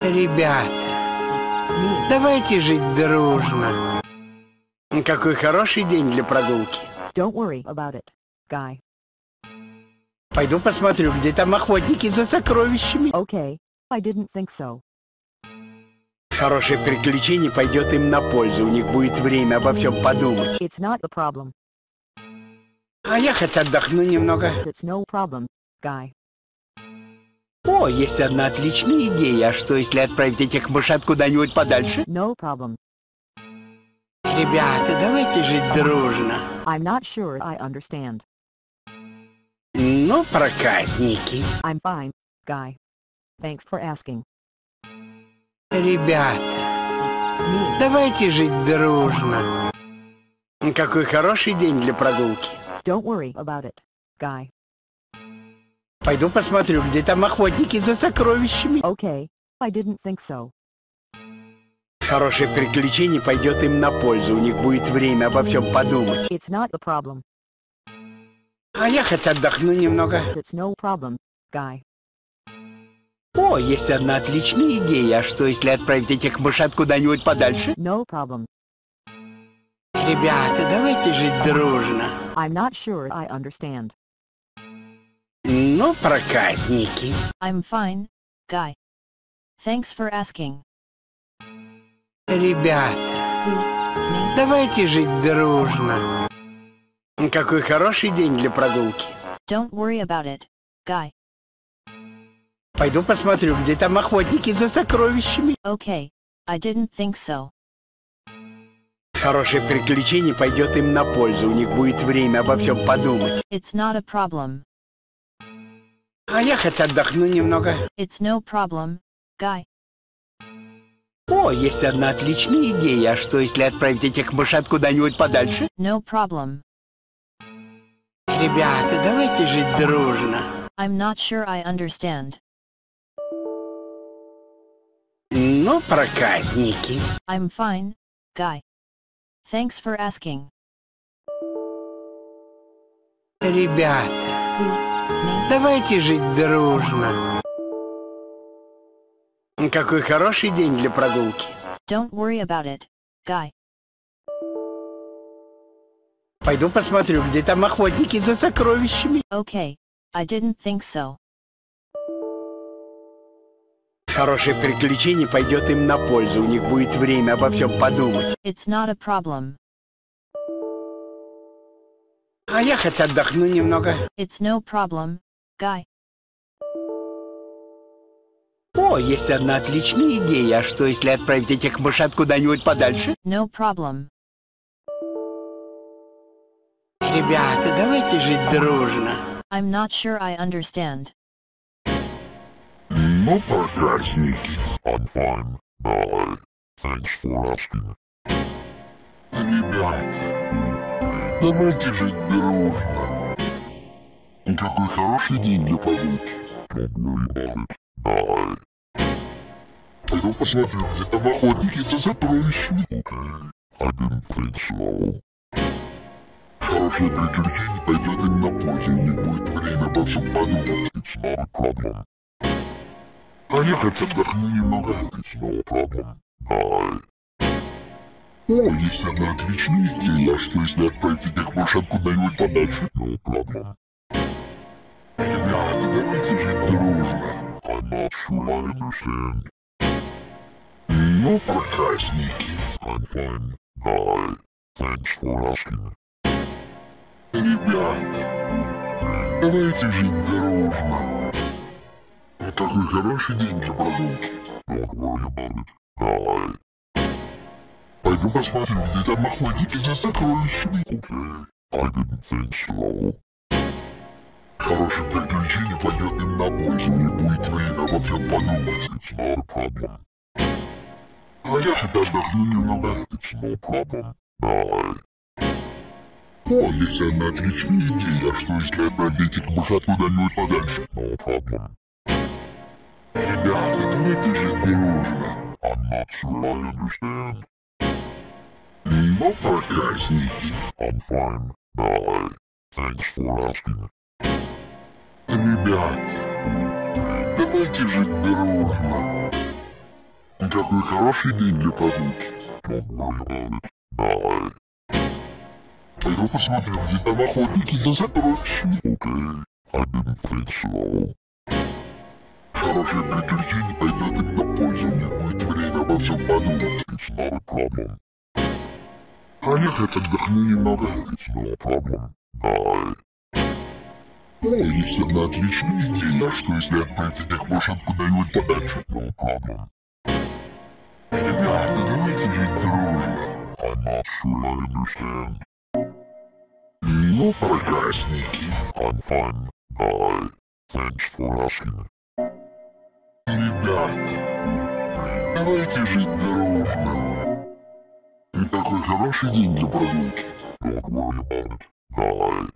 Ребята, давайте жить дружно. Какой хороший день для прогулки. Don't worry about it, Guy. Пойду посмотрю, где там охотники за сокровищами. Okay, I didn't think so. Хорошее приключение пойдет им на пользу. У них будет время обо всем подумать. А я хоть отдохну немного. No problem. О, есть одна отличная идея. А что, если отправить этих мышат куда-нибудь подальше? No problem. Ребята, давайте жить дружно. I'm not sure I understand. Ну, проказники. I'm fine, Guy. Thanks for asking. Ребята, давайте жить дружно. Какой хороший день для прогулки. Don't worry about it, Guy. Пойду посмотрю, где там охотники за сокровищами. Okay, I didn't think so. Хорошее приключение пойдет им на пользу. У них будет время обо всем подумать. It's not a problem. А я хоть отдохну немного. It's no problem, Guy. О, есть одна отличная идея. А что, если отправить этих мышат куда-нибудь подальше? No problem. Ребята, давайте жить дружно. I'm not sure I understand. Ну, проказники. I'm fine, Guy. Thanks for asking. Ребята? Me? давайте жить дружно. Какой хороший день для прогулки. Don't worry about it, Guy. Пойду посмотрю, где там охотники за сокровищами. Okay, I didn't think so. Хорошее приключение пойдет им на пользу. У них будет время обо всем подумать. It's not a problem. А я хоть отдохну немного. It's no problem, Guy. О, есть одна отличная идея. А что, если отправить этих мышат куда-нибудь подальше? No problem. Ребята, давайте жить дружно. I'm not sure I understand. Ну, проказники. I'm fine, Guy. Thanks for asking. Ребята? Me? давайте жить дружно. Какой хороший день для прогулки. Don't worry about it, Guy. Пойду посмотрю, где там охотники за сокровищами. Okay, I didn't think so. Хорошее приключение пойдет им на пользу. У них будет время обо всем подумать. It's not a problem. А я хоть отдохну немного. It's no problem, Guy. О, есть одна отличная идея. А что, если отправить этих мышат куда-нибудь подальше? No problem. Ребята, давайте жить дружно. I'm not sure I understand. No проказники. I'm fine, guy. Thanks for asking. Ребята, давайте жить дружно. Какой хороший день для прогулки. Don't worry about it, guy. Пойду посмотрю, где там охотники за сокровищами. Okay, I didn't think so. хорошее приключение пойдет им на пользу, у них будет время обо всем подумать. It's not a problem. Поехать отдохну немного. It's no problem. Bye. О, есть одна отличная идея. Что если отправить этих машин куда-нибудь подальше? No problem. Ребята, давайте жить дружно. I'm not sure I understand. Ну, проказники. I'm fine. Bye. Thanks for asking. Ребята, давайте жить дружно. Такой хороший день для прогулки. Don't worry about it. Bye. Пойду посмотрю, где там охотники за сокровищами. Okay. I didn't think so. Хорошее приключение пойдет им на пользу, не будет время обо всем подумать. It's not a problem. А я хоть отдохну немного. It's no problem. Bye. О, есть одна отличная идея. А что если отправить этих мышат куда-нибудь подальше? No problem. Ребята, давайте жить дружно. I'm not sure I understand. Ну, проказники. I'm fine. Bye. Thanks for asking. Ребята, давайте жить дружно. Какой хороший день для прогулки. Don't worry about it. Bye. Пойду посмотрю, где там охотники за сокровищами. Okay. I didn't think so. Хорошее приключение пойдет им на пользу, них будет время обо всем подумать. It's not a problem. Поехать отдохну немного. It's no problem. Bye. О, есть одна отличная идея. Что если отправить этих машин куда-нибудь подальше? No problem. Ребята, давайте жить дружно. I'm not sure I understand. Ну, проказники. I'm fine. Bye. Thanks for asking. Ребята, давайте жить дружно. Такой хороший день для прогулки. Don't worry about it. Bye.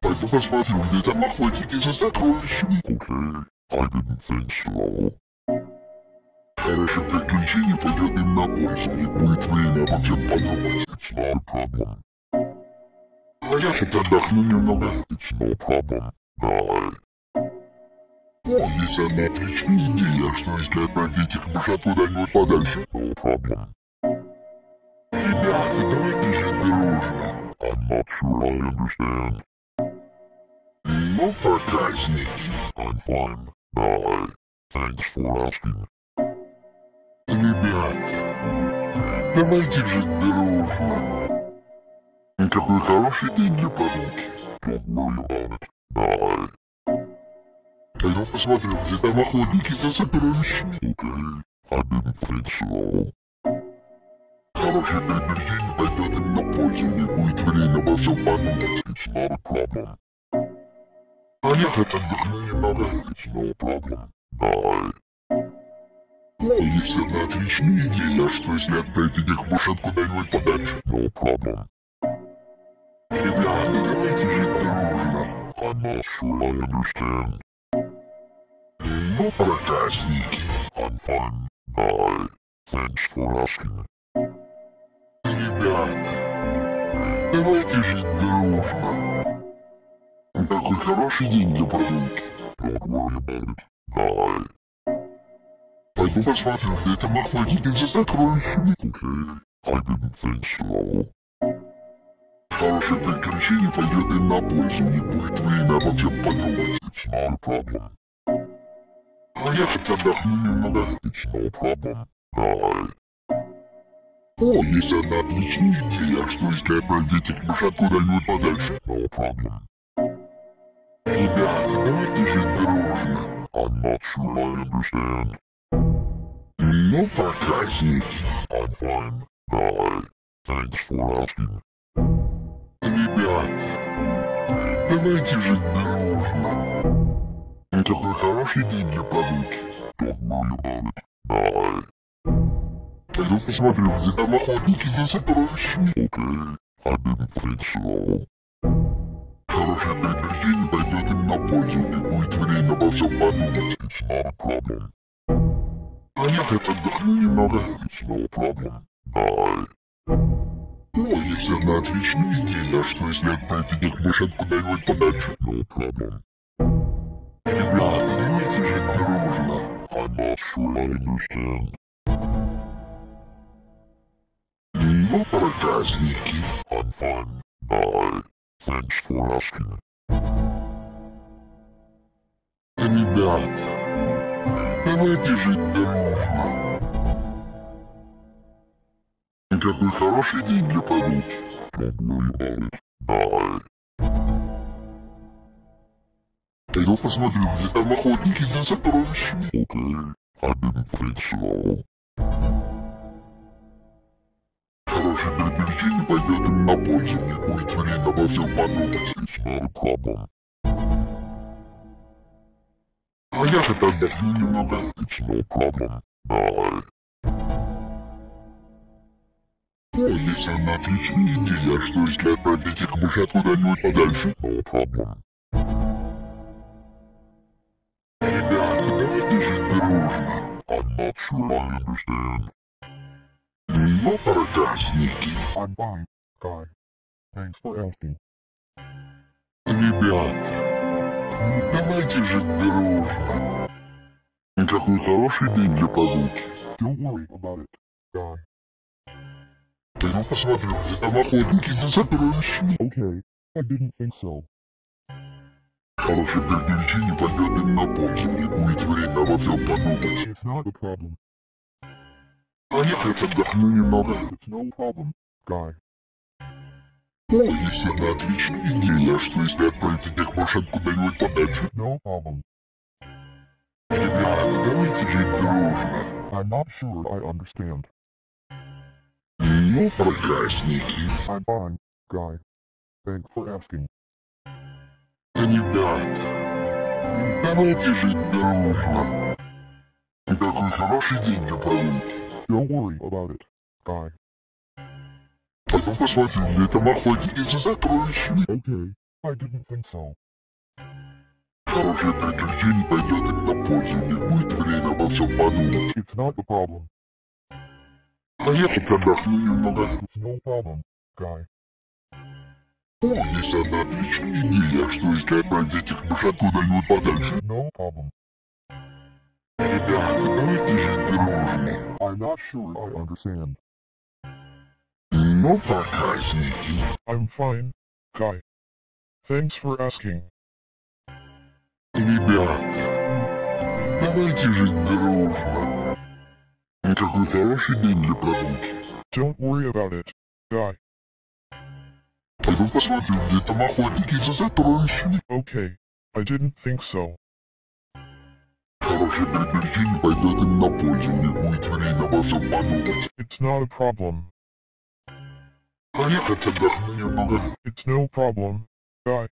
Пойду посмотрю, где там охотники за сокровищами. Okay. I didn't think so. Хорошее приключение пойдет им на пользу, не будет время обо всем подумать. It's not a problem. А я хоть отдохну немного. It's no problem. Bye. О, есть одна отличная идея. А что если отправить этих мышат куда-нибудь подальше? No problem. Ребята, давайте жить дружно. I'm not sure I understand. Ну, проказники. I'm fine. Bye. Thanks for asking. Ребята, давайте жить дружно. Какой хороший день для прогулки. Don't worry about it. Bye. Пойду посмотрю, где там охотники за сокровищами. Okay. I didn't think so. Хорошее приключение пойдет им на пользу, не будет время обо всем подумать. It's not a problem. Поехать отдохну немного. It's no problem. Bye. О, есть одна отличная идея. А что если отправить этих мышат куда-нибудь подальше? No problem. Ребята, давайте жить дружно. I'm not sure I understand. Ну, проказники. I'm fine. Bye. Thanks for asking. Ребята, давайте жить дружно. Такой хороший день для прогулки. Don't worry about it. Bye. Пойду посмотрю, где там за сокровищами. Okay. I didn't think so. Хорошее приключение пойдет им на пользу, не будет время обо всем подумать. It's not a problem. Хоть отдохну немного. It's no problem. Bye. О, есть одна отличная идея. Что если отправить этих мышат куда-нибудь подальше? No problem. Ребята, давайте жить дружно. I'm not sure I understand. Ну, проказники. I'm fine. Bye. Thanks for asking. Ребята, давайте жить дружно. Такой хороший день для прогулки. Don't worry about it. Bye. Пойду посмотрю, где там охотники за сокровищами. Okay. I didn't think so. Пойдет им на пользу, не будет время обо всем подумать. It's not a problem. Я хоть отдохну немного. It's no problem. Bye. О, есть одна отличная идея. А что если отправить этих мышат куда-нибудь подальше? No problem. Дружно. I'm not sure I understand. Ну. I'm fine. Bye. Thanks for asking. Ребята, давайте жить дружно. Какой хороший день для about it. Bye. Пойду посмотрю, где там охотники за сокровищами. Okay, I didn't think so. Хороший приключение пойдет на пользу, не будет время обо всем подумать. It's not a problem. А я хоть отдохну немного. It's no problem. Bye. О, есть одна отличная идея. А что если отправить этих мышат куда-нибудь подальше? No problem. Давайте жить дружно. I'm not sure I understand. Ну, проказники. I'm fine, Guy. Thanks for asking. Ребята, давайте жить дружно. Какой хороший день для прогулки. Don't worry about it, Guy. Пойду посмотрю, где там охотники за сокровищами. Okay, I didn't think so. Хорошее приключение пойдет им на пользу, не будет время обо всем подумать. Хоть отдохну немного. No problem, Guy. О, есть одна отличная идея. Что если отправить этих машин куда-нибудь подальше? No problem. Ребята, давайте жить дружно. I'm not sure I understand. Ну, проказники. I'm fine, Guy. Thanks for asking. Ребята, давайте жить дружно. Какой хороший день для прогулки. Don't worry about it, Guy. Пойду посмотрю, где там охотники за сокровищами. Okay, I didn't think so. Хорошее приключение пойдет на пользу, не будет время обо всем подумать. It's not a problem. А я хоть отдохну немного. It's no problem, Guy. О, есть одна отличная идея. А что если отправить этих мышат куда-нибудь подальше? No problem. Ребята, давайте жить дружно. I'm not sure I understand. Ну, проказники. I'm fine, Guy. Thanks for asking. Ребята, давайте жить дружно. Какой хороший день для прогулки. Don't worry about it, Guy. Okay. I didn't think so. It's not a problem. It's no problem. Guy.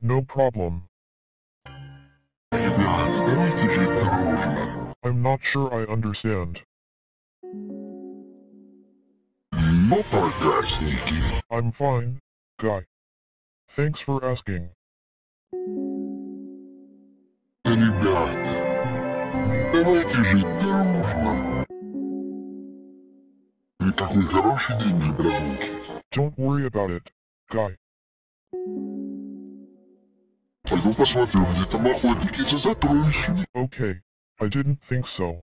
No problem. I'm not sure I understand. Ну, проказники. I'm fine, Guy. Thanks for asking. Ребята, давайте жить дружно. Какой хороший день для прогулки. Don't worry about it, Guy. Пойду посмотрю, где там охотники за сокровищами. Okay, I didn't think so.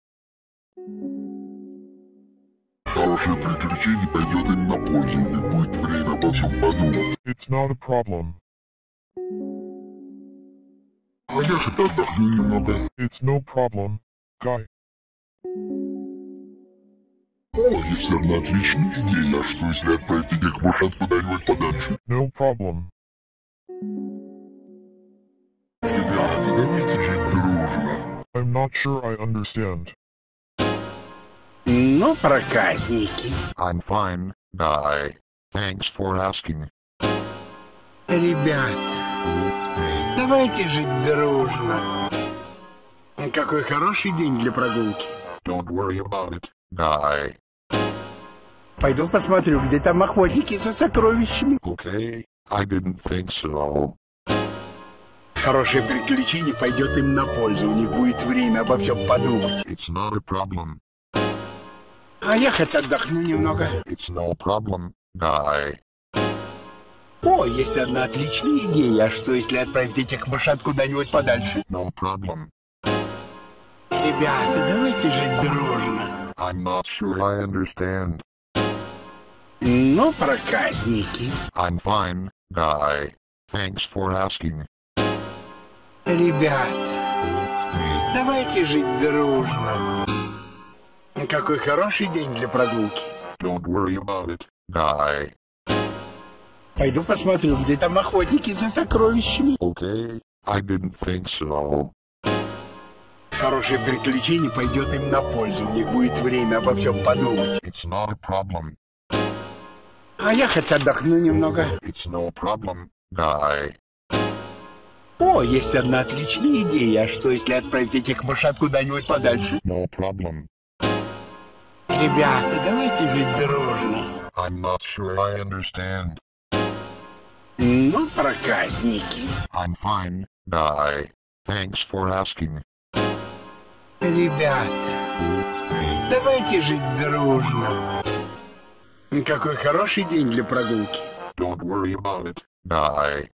Хорошее приключение пойдет им на пользу, не будет время обо всем подумать. It's not a problem. А я хоть отдохну немного. It's no problem, Guy. О, есть одна отличная идея. А что если отправить этих мышат куда-нибудь подальше? No problem. Ребята, давайте жить дружно. I'm not sure I understand. Ну, проказники. I'm fine, Guy. Thanks for asking. Ребята, давайте жить дружно. Какой хороший день для прогулки. Don't worry about it, Guy. Пойду посмотрю, где там охотники за сокровищами. Okay, I didn't think so. Хорошее приключение пойдет им на пользу. У них будет время обо всем подумать. It's not a problem. А я хоть отдохну немного. It's no problem, guy. О, есть одна отличная идея. А что, если отправить этих мышат куда-нибудь подальше? No problem. Ребята, давайте жить дружно. I'm not sure I understand. Ну, проказники. I'm fine, guy. Thanks for asking. Ребята, давайте жить дружно. Какой хороший день для прогулки. Don't worry about it, guy. Пойду посмотрю, где там охотники за сокровищами. Okay, I didn't think so. Хорошее приключение пойдет им на пользу. У них будет время обо всем подумать. It's not a problem. А я хоть отдохну немного. It's no problem, guy. О, есть одна отличная идея. А что, если отправить этих мышат куда-нибудь подальше? No problem. Ребята, давайте жить дружно. I'm not sure I understand. Ну, проказники. I'm fine, guy. Thanks for asking. Ребята, давайте жить дружно. Какой хороший день для прогулки. Don't worry about it, guy.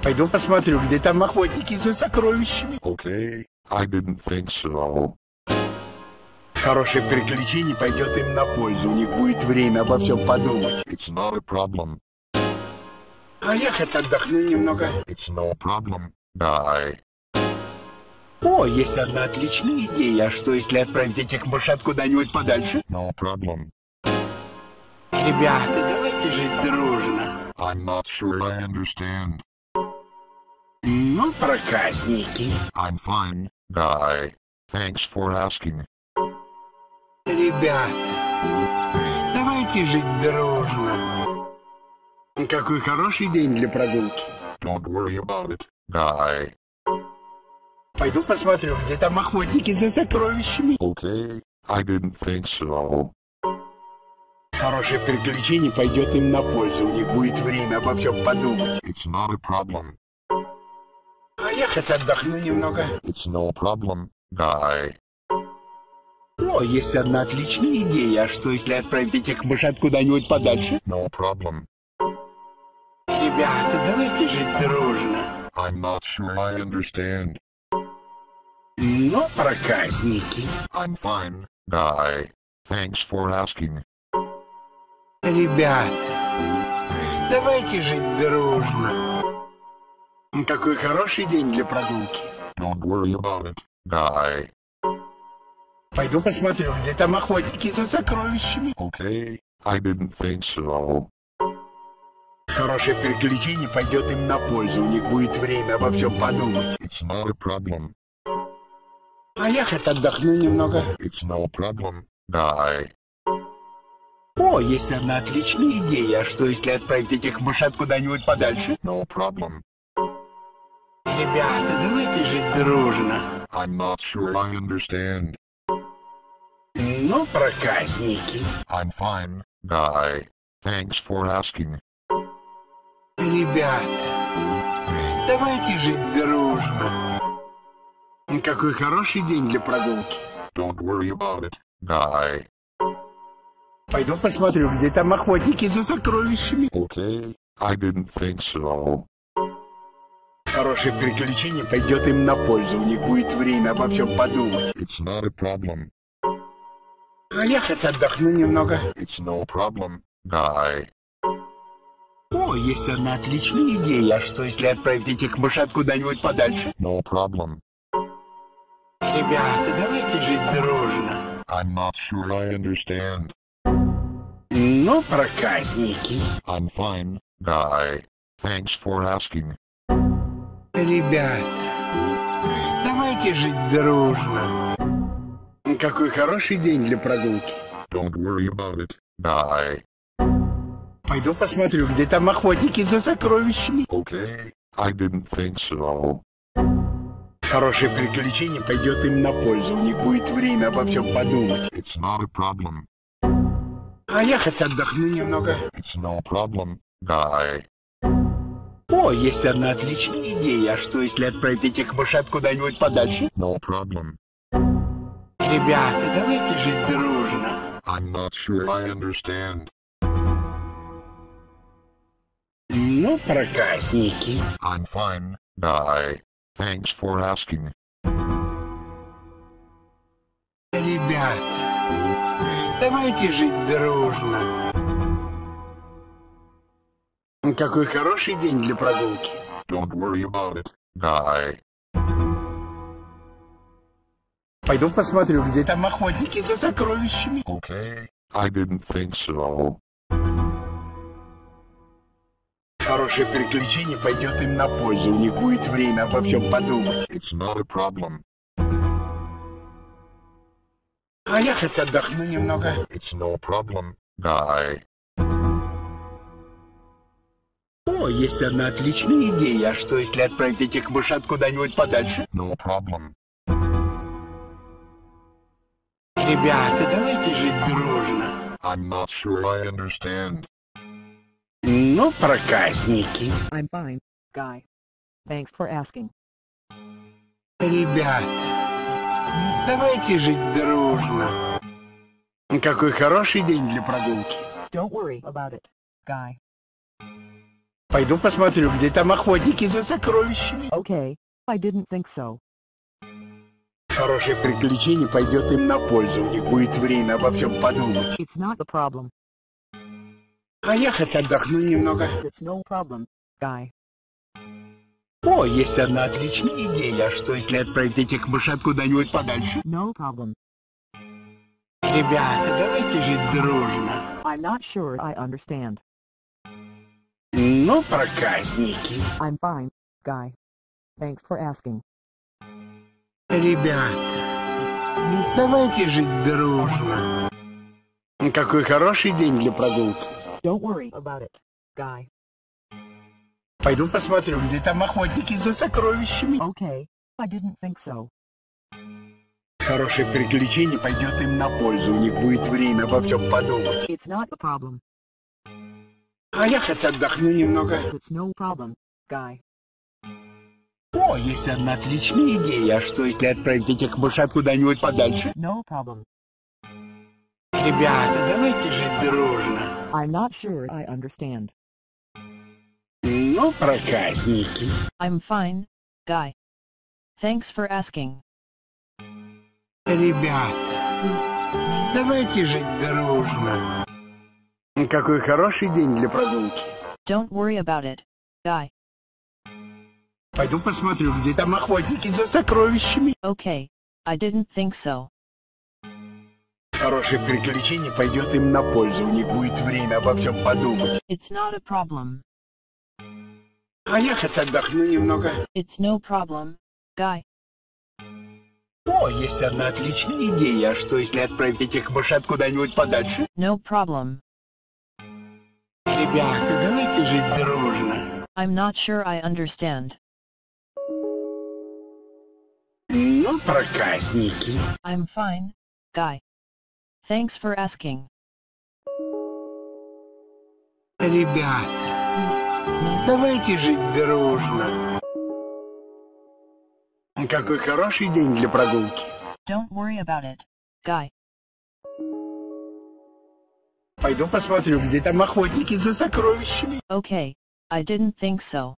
Пойду посмотрю, где там охотники за сокровищами. Okay, I didn't think so. Хорошее приключение пойдет им на пользу. У них будет время обо всем подумать. It's not a problem. А я хоть отдохну немного. It's no problem, guy. О, есть одна отличная идея. А что, если отправить этих мышат куда-нибудь подальше? No problem. Ребята, давайте жить дружно. I'm not sure I understand. Ну, проказники. I'm fine, guy. Thanks for asking. Ребята, давайте жить дружно. Какой хороший день для прогулки. Don't worry about it, guy. Пойду посмотрю, где там охотники за сокровищами. Okay, I didn't think so. Хорошее приключение пойдет им на пользу. У них будет время обо всем подумать. It's not a problem. А я хоть отдохну немного. It's no problem, guy. О, есть одна отличная идея. А что, если отправить этих мышат куда-нибудь подальше? No problem. Ребята, давайте жить дружно. I'm not sure I understand. Ну, проказники. I'm fine, guy. Thanks for asking. Ребята, давайте жить дружно. Какой хороший день для прогулки. Don't worry about it, guy. Пойду посмотрю, где там охотники за сокровищами. Okay, I didn't think so. Хорошее приключение пойдет им на пользу. У них будет время обо всем подумать. It's not a problem. А я хоть отдохну немного. It's no problem, guy. О, есть одна отличная идея. А что, если отправить этих мышат куда-нибудь подальше? No problem. Ребята, давайте жить дружно. I'm not sure I understand. Ну, проказники. I'm fine, guy. Thanks for asking. Ребята, давайте жить дружно. Какой хороший день для прогулки. Don't worry about it, guy. Пойду посмотрю, где там охотники за сокровищами. Okay, I didn't think so. Хорошее приключение пойдет им на пользу. У них будет время обо всем подумать. It's not a problem. А я хоть отдохну немного. It's no problem, guy. О, есть одна отличная идея. А что, если отправить этих мышат куда-нибудь подальше? No problem. Ребята, давайте жить дружно. I'm not sure I understand. Ну, проказники. I'm fine, guy. Thanks for asking. Ребята, давайте жить дружно. Какой хороший день для прогулки. Don't worry about it, guy. Пойду посмотрю, где там охотники за сокровищами. Okay, I didn't think so. Хорошее приключение пойдет им на пользу. У них будет время обо всем подумать. It's not a problem. А я хоть отдохну немного. It's no problem, guy. О, есть одна отличная идея. А что, если отправить этих мышат куда-нибудь подальше? No problem. Ребята, давайте жить дружно. I'm not sure I understand. Ну, проказники. I'm fine, guy. Thanks for asking. Ребята, давайте жить дружно. Какой хороший день для прогулки. Don't worry about it, guy. Пойду посмотрю, где там охотники за сокровищами. Okay. I didn't think so. Хорошее приключение пойдет им на пользу. У них будет время обо всем подумать. It's not a problem. А я хоть отдохну немного. It's no problem, guy. О, есть одна отличная идея. А что, если отправить этих мышат куда-нибудь подальше? No problem. Ребята, давайте жить дружно. I'm not sure I understand. Ну, проказники. I'm fine, Guy. Thanks for asking. Ребята, давайте жить дружно. Какой хороший день для прогулки. Don't worry about it, Guy. Пойду посмотрю, где там охотники за сокровищами. Okay, I didn't think so. Хорошее приключение пойдет им на пользу. У них будет время обо всем подумать. It's not a problem. А я хоть отдохну немного. It's no problem, Guy. О, есть одна отличная идея. А что, если отправить этих мышат куда-нибудь подальше? No problem. Ребята, давайте жить дружно. I'm not sure I understand. Ну, проказники. I'm fine, Guy. Thanks for asking. Ребята, давайте жить дружно. Какой хороший день для прогулки. Don't worry about it, Guy. Пойду посмотрю, где там охотники за сокровищами. Okay, I didn't think so. Хорошее приключение пойдет им на пользу. У них будет время обо всем подумать. It's not a problem. А я хоть отдохну немного. It's no problem, Guy. О, есть одна отличная идея. А что, если отправить этих мышат куда-нибудь подальше? No problem. Ребята, давайте жить дружно. I'm not sure I understand. Ну, проказники. I'm fine, Guy. Thanks for asking. Ребята, давайте жить дружно. Какой хороший день для прогулки. Don't worry about it, Guy. Пойду посмотрю, где там охотники за сокровищами. Okay, I didn't think so. Хорошее приключение пойдет им на пользу. У них будет время обо всем подумать. It's not a problem. А я хоть отдохну немного. It's no problem, Guy. О, есть одна отличная идея. А что, если отправить этих мышат куда-нибудь подальше? No problem. Ребята, давайте жить дружно. I'm not sure I understand. Ну, проказники. I'm fine, Guy. Thanks for asking. Ребята, давайте жить дружно. Какой хороший день для прогулки. Don't worry about it, Guy. Пойду посмотрю, где там охотники за сокровищами. Okay, I didn't think so.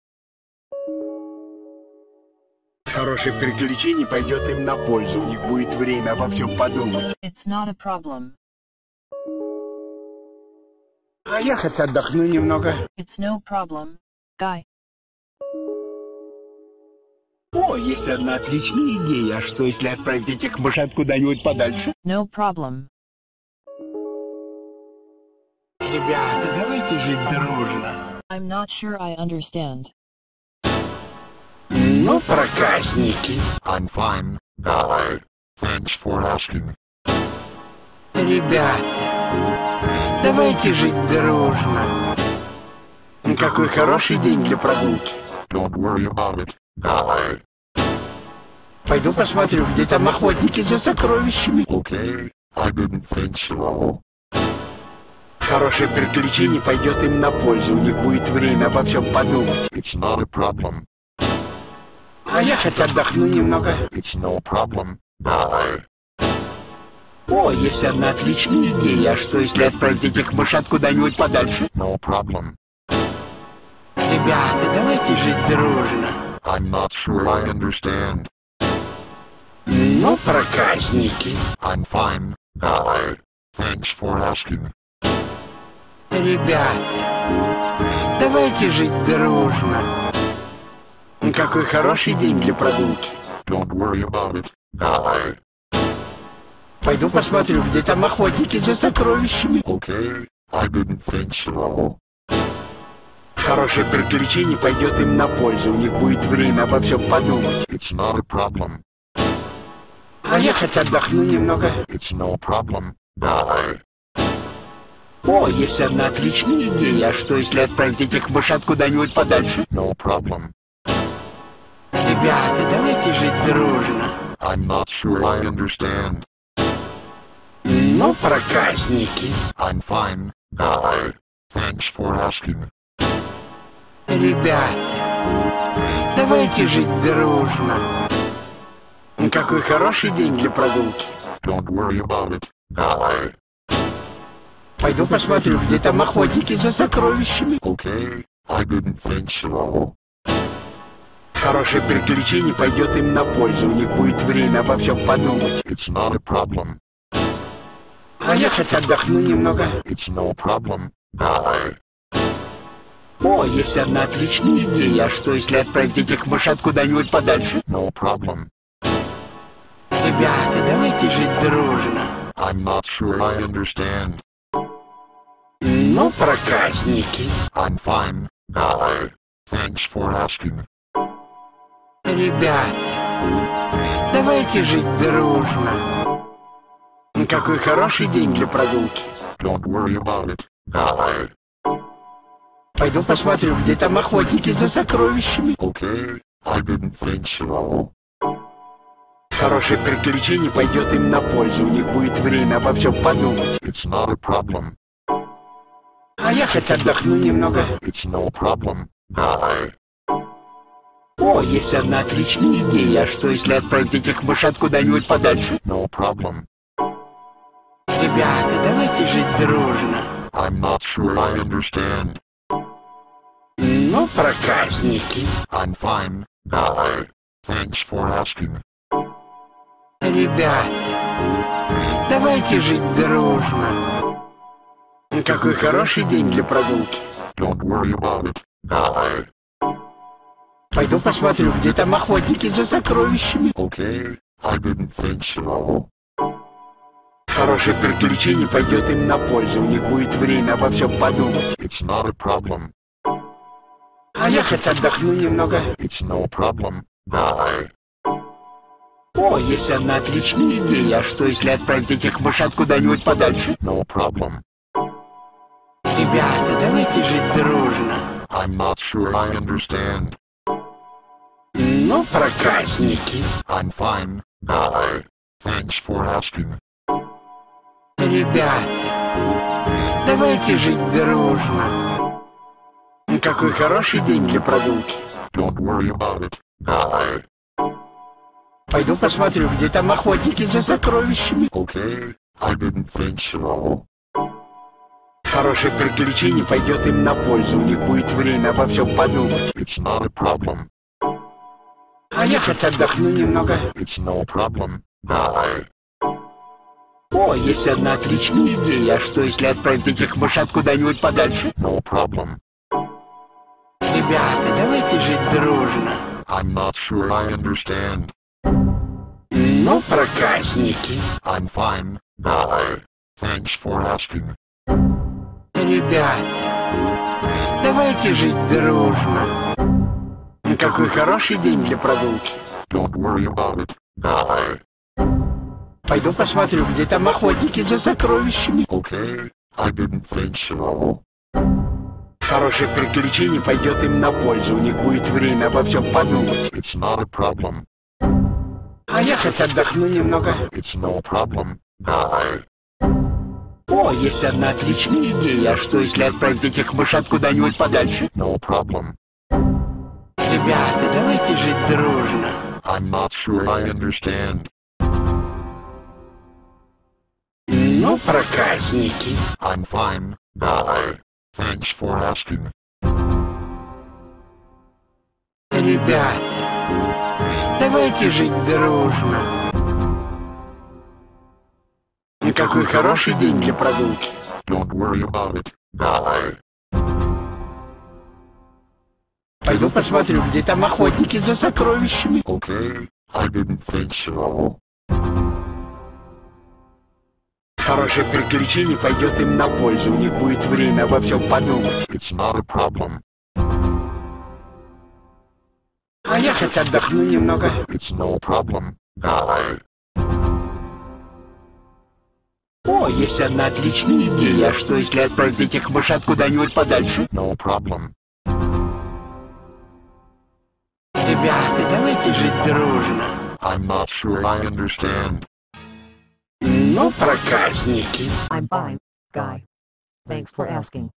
Хорошее приключение пойдет им на пользу. У них будет время обо всем подумать. It's not a problem. А я хоть отдохну немного. It's no problem, Guy. О, есть одна отличная идея. А что, если отправить этих мышат куда-нибудь подальше? No problem. Ребята, давайте жить дружно. I'm not sure I understand. Ну, проказники. I'm fine, guy. Thanks for asking. Ребята, давайте жить дружно. Какой хороший день для прогулки. Don't worry about it, guy. Пойду посмотрю, где там охотники за сокровищами. Okay, I didn't think so. Хорошее приключение пойдет им на пользу, у них будет время обо всем подумать. It's not a problem. А я хоть отдохну немного. It's no problem, guy. О, есть одна отличная идея. А что, если отправить этих мышат куда-нибудь подальше? No problem. Ребята, давайте жить дружно. I'm not sure I understand. Ну, проказники. I'm fine, guy. Thanks for asking. Ребята, давайте жить дружно. Какой хороший день для прогулки. Don't worry about it, guy. Пойду посмотрю, где там охотники за сокровищами. Okay, I didn't think so. Хорошее приключение пойдет им на пользу, у них будет время обо всем подумать. It's not a problem. А я хоть отдохну немного. It's no problem, guy. О, есть одна отличная идея. А что, если отправить этих мышат куда-нибудь подальше? No problem. Ребята, давайте жить дружно. I'm not sure I understand. Ну, проказники. I'm fine, guy. Thanks for asking. Ребята, давайте жить дружно. Какой хороший день для прогулки. Don't worry about it, guy. Пойду посмотрю, где там охотники за сокровищами. Okay, I didn't think so. Хорошее приключение пойдет им на пользу, у них будет время обо всем подумать. It's not a problem. А я хоть отдохну немного. It's no problem, guy. О, есть одна отличная идея. А что, если отправить этих мышат куда-нибудь подальше? No problem. Ребята, давайте жить дружно. I'm not sure I understand. Ну, проказники. I'm fine, guy. Thanks for asking. Ребята, давайте жить дружно. Какой хороший день для прогулки. Don't worry about it, guy. Пойду посмотрю, где там охотники за сокровищами. Okay, I didn't think so. Хорошее приключение пойдет им на пользу, у них будет время обо всем подумать. It's not a problem. А я хоть отдохну немного. It's no problem, guy. О, есть одна отличная идея. Что, если отправить этих мышат куда-нибудь подальше? No problem. Ребята, давайте жить дружно. I'm not sure I understand. Ну, проказники. I'm fine, guy. Thanks for asking. Ребята, давайте жить дружно. Какой хороший день для прогулки. Don't worry about it, guy. Пойду посмотрю, где там охотники за сокровищами. Okay, I didn't think so. Хорошее приключение пойдет им на пользу, у них будет время обо всем подумать. It's not a problem. А я хоть отдохну немного. It's no problem, guy. О, есть одна отличная идея. А что, если отправить этих мышат куда-нибудь подальше? No problem. Ребята, давайте жить дружно. I'm not sure I understand. Ну, проказники. I'm fine, guy. Thanks for asking. Ребята, давайте жить дружно. Какой хороший день для прогулки. Don't worry about it, guy. Пойду посмотрю, где там охотники за сокровищами. Okay, I didn't think so. Хорошее приключение пойдет им на пользу, у них будет время обо всем подумать. It's not a problem. А я хоть отдохну немного. It's no problem, guy. О, есть одна отличная идея. А что, если отправить этих мышат куда-нибудь подальше? No problem. Ребята, давайте жить дружно. I'm not sure I understand. Ну, проказники. I'm fine, guy. Thanks for asking. Ребята, давайте жить дружно. Какой хороший день для прогулки. Don't worry about it, guy. Пойду посмотрю, где там охотники за сокровищами. Okay, I didn't think so. Хорошее приключение пойдет им на пользу, у них будет время обо всем подумать. It's not a problem. А я хоть отдохну немного. It's no problem, guy. О, есть одна отличная идея. А что, если отправить этих мышат куда-нибудь подальше? No problem. Ребята, давайте жить дружно. I'm not sure I understand. Ну, проказники. I'm fine, guy. Thanks for asking. Ребята, давайте жить дружно. Какой хороший день для прогулки. Don't worry about it, guy. Пойду посмотрю, где там охотники за сокровищами. Okay, I didn't think so. Хорошее приключение пойдет им на пользу. У них будет время обо всем подумать. It's not a problem. А я хоть отдохну немного. It's no problem, guy. О, есть одна отличная идея. Что, если отправить этих мышат куда-нибудь подальше? No problem. Ребята, давайте жить дружно. I'm not sure I understand. Ну, проказники. I'm fine, Guy. Thanks for asking.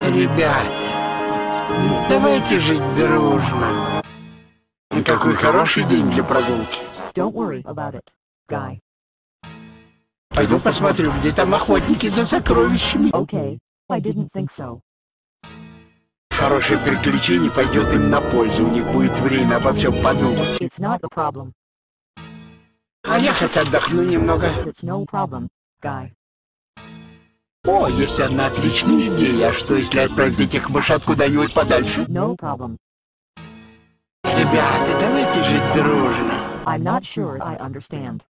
Ребята, давайте жить дружно. Какой хороший день для прогулки. Don't worry about it, Guy. Пойду посмотрю, где там охотники за сокровищами. Okay, I didn't think so. Хорошее приключение пойдет им на пользу. У них будет время обо всем подумать. It's not problem. А я хоть отдохну немного. No problem, Guy. О, есть одна отличная идея. А что, если отправить этих мышат куда-нибудь подальше? No problem. Ребята, давайте жить дружно. I'm not sure I understand.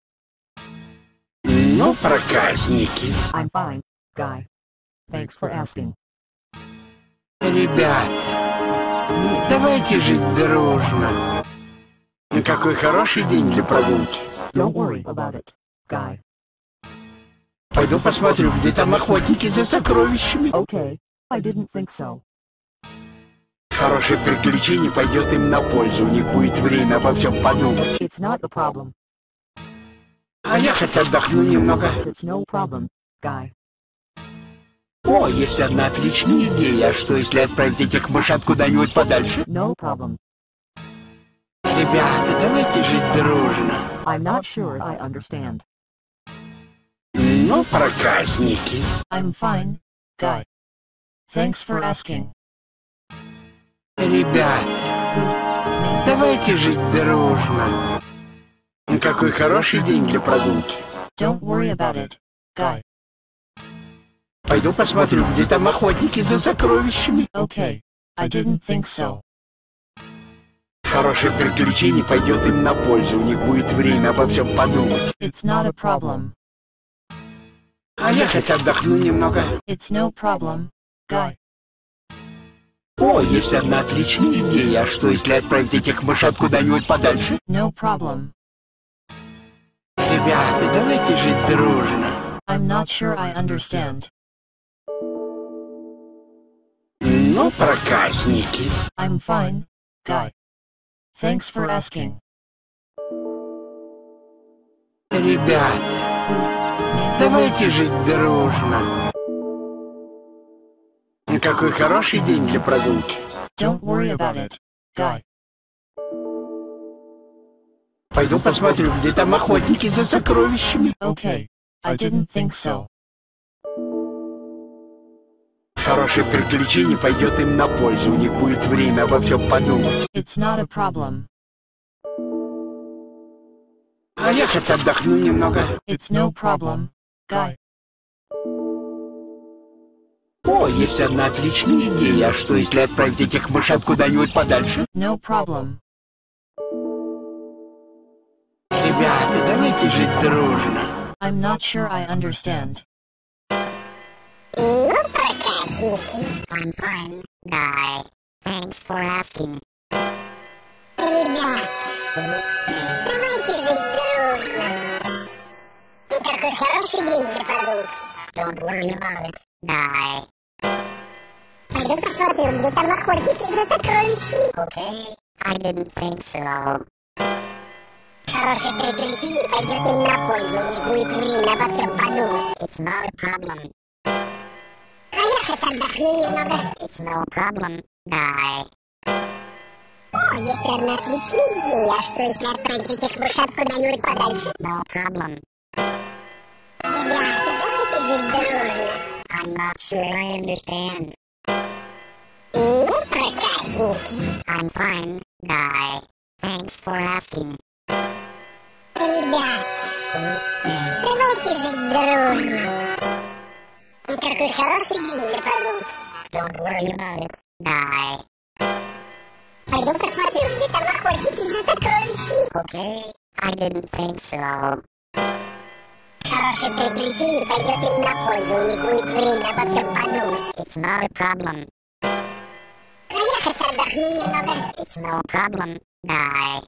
Ну, проказники. I'm fine, Guy. Thanks for asking. Ребята, давайте жить дружно. Какой хороший день для прогулки. Don't worry about it, Guy. Пойду посмотрю, где там охотники за сокровищами. Okay, I didn't think so. Хорошее приключение пойдет им на пользу. У них будет время обо всем подумать. It's not a problem. А я хоть отдохну немного. It's no problem, Guy. О, есть одна отличная идея. Что, если отправить этих мышат куда-нибудь подальше? No problem. Ребята, давайте жить дружно. I'm not sure I understand. Ну, проказники. I'm fine, Guy. Thanks for asking. Ребята, давайте жить дружно. Какой хороший день для прогулки. Don't worry about it, Guy. Пойду посмотрю, где там охотники за сокровищами. Okay, I didn't think so. Хорошее приключение пойдет им на пользу. У них будет время обо всем подумать. It's not a problem. А я хоть отдохну немного. It's no problem, Guy. О, есть одна отличная идея. А что, если отправить этих мышат куда-нибудь подальше? No problem. Ребята, давайте жить дружно. I'm not sure I understand. Ну, проказники. I'm fine, Guy. Thanks for asking. Ребята, давайте жить дружно. Какой хороший день для прогулки. Don't worry about it, Guy. Пойду посмотрю, где там охотники за сокровищами. Okay, I didn't think so. Хорошее приключение пойдет им на пользу. У них будет время обо всем подумать. It's not a problem. А я хоть отдохну немного. It's no problem, Guy. О, есть одна отличная идея. А что, если отправить этих мышат куда-нибудь подальше? No problem. Ребята, давайте жить дружно. I'm not sure I understand. Ну, проказники. I'm fine, Guy. Thanks for asking. Ребята, давайте жить дружно. Какой хороший день для прогулки. Don't worry about it, Guy. Пойду посмотрю, где там охотники за сокровищами. Okay, I didn't think so. Хорошее приключение пойдет им на пользу, не будет времени обо всем подумать. It's not a problem. It's no problem. Die. О, есть одна отличная идея. А что, если отправить этих мышат куда-нибудь подальше? No problem. Ребята, давайте жить дружно. I'm not sure I understand. Ну, проказники. I'm fine. Die. Thanks for asking. Ребят, давайте жить дружно. Какой хороший день для прогулки. Don't worry about it. Die. Пойду посмотрю, где там охотники за сокровищами. Okay, I didn't think so. Хорошее приключение пойдет им на пользу, не будет времени обо всем подумать. It's not a problem. Хоть отдохну немного. It's no problem. Die.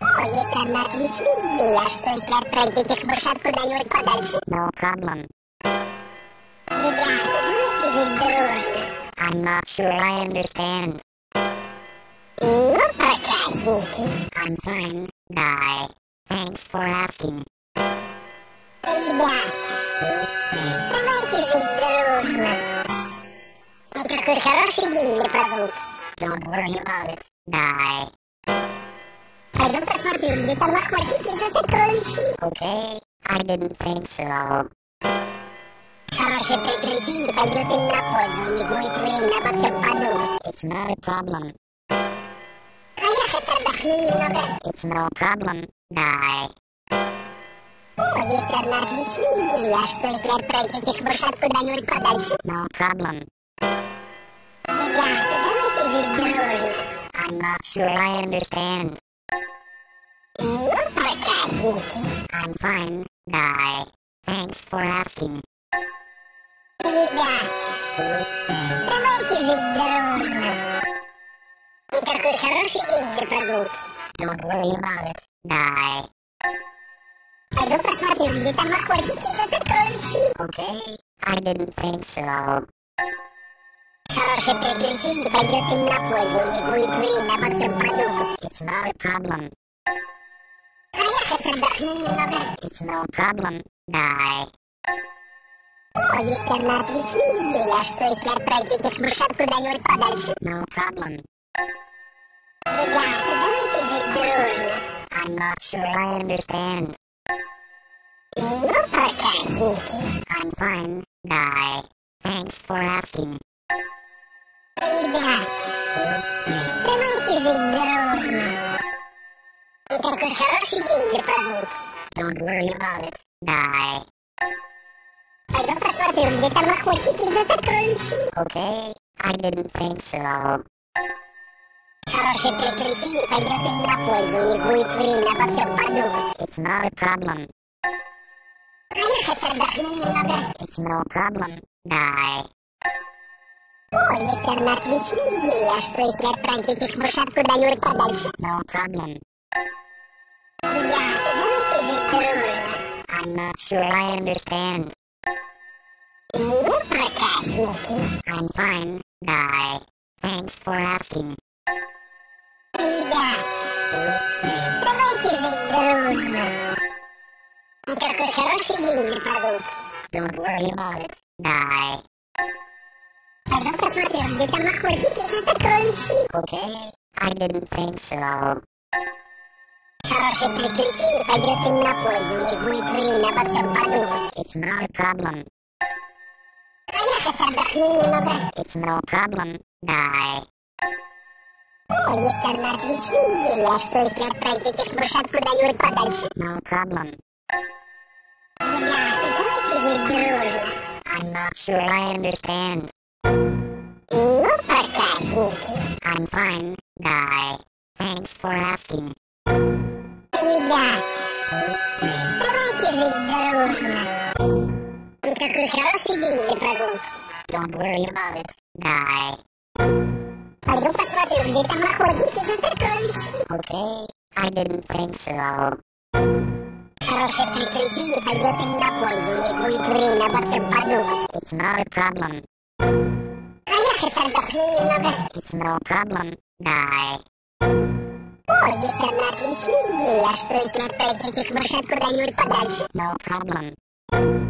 О, есть одна отличная идея. Что, если отправить этих мышат куда-нибудь подальше? No problem. I'm not sure I understand. Ну, проказники. I'm fine. Die. Thanks for asking. Ребят, давайте жить дружно. И какой хороший день для прогулки. Don't worry about it. Die. Пойду посмотрю, где там охотники за сокровищами. Okay, I didn't think so. Хорошее приключение пойдет им на пользу, не будет времени обо всем подумать. It's not a problem. А я хоть отдохну немного. It's no problem. Die. О, есть одна отличная идея. А что, если отправить этих мышат куда-нибудь подальше? No problem. Ребята, давайте жить дружно. I'm not sure I understand. Ну, проказники. I'm fine. Die. Thanks for asking. Ребят, давайте жить дружно. И какой хороший день для прогулки. Don't worry about it. Die. Пойду посмотрю, где там охотники за сокровищами. Okay, I didn't think so. Хорошее приключение пойдет им на пользу, не будет времени обо всем подумать. It's not a problem. А я хоть отдохну немного. It's no problem. Die. О, есть одна отличная идея. А что, если отправить этих мышат куда-нибудь подальше? No problem. Ребята, давайте жить дружно. I'm not sure I understand. Ну, проказники. I'm fine. Die. Thanks for asking. Ребят, давайте жить дружно. И какой хороший день для прогулки. Don't worry about it. Die. Пойду посмотрю, где там охотники за сокровищами. Okay, I didn't think so. Хорошее приключение пойдет им на пользу, не будет времени обо всем подумать. It's not a problem. А я хоть отдохну немного. It's no problem. Die. О, есть одна отличная идея. А что, если отправить этих мышат куда-нибудь подальше? No problem. Ребята, давайте жить дружно. I'm not sure I understand. Ну, проказники. I'm fine. Die. Thanks for asking. Ребят, давайте жить дружно. И какой хороший день для прогулки. Don't worry about it. Die. Пойду посмотрю, где там охотники за сокровищами. Okay, I didn't think so. Хорошее приключение пойдет им на пользу, не будет времени обо всем подумать. It's not a problem. It's no problem. Die. О, есть одна отличная идея. А что, если отправить этих мышат куда-нибудь подальше? No problem. Ребята, давайте жить дружно. I'm not sure I understand. Ну, проказники. I'm fine. Die. Thanks for asking. Ребят, И какой хороший день для прогулки. Don't worry about it. Die. Пойду посмотрю, где там охотники за сокровищами. Okay, I didn't think so. Хорошее приключение пойдет им на пользу, не будет времени обо всем подумать. It's not a problem. А я хоть отдохну немного. It's no problem. Die. О, есть одна отличная идея. А что если отправить этих мышат куда-нибудь подальше? No problem.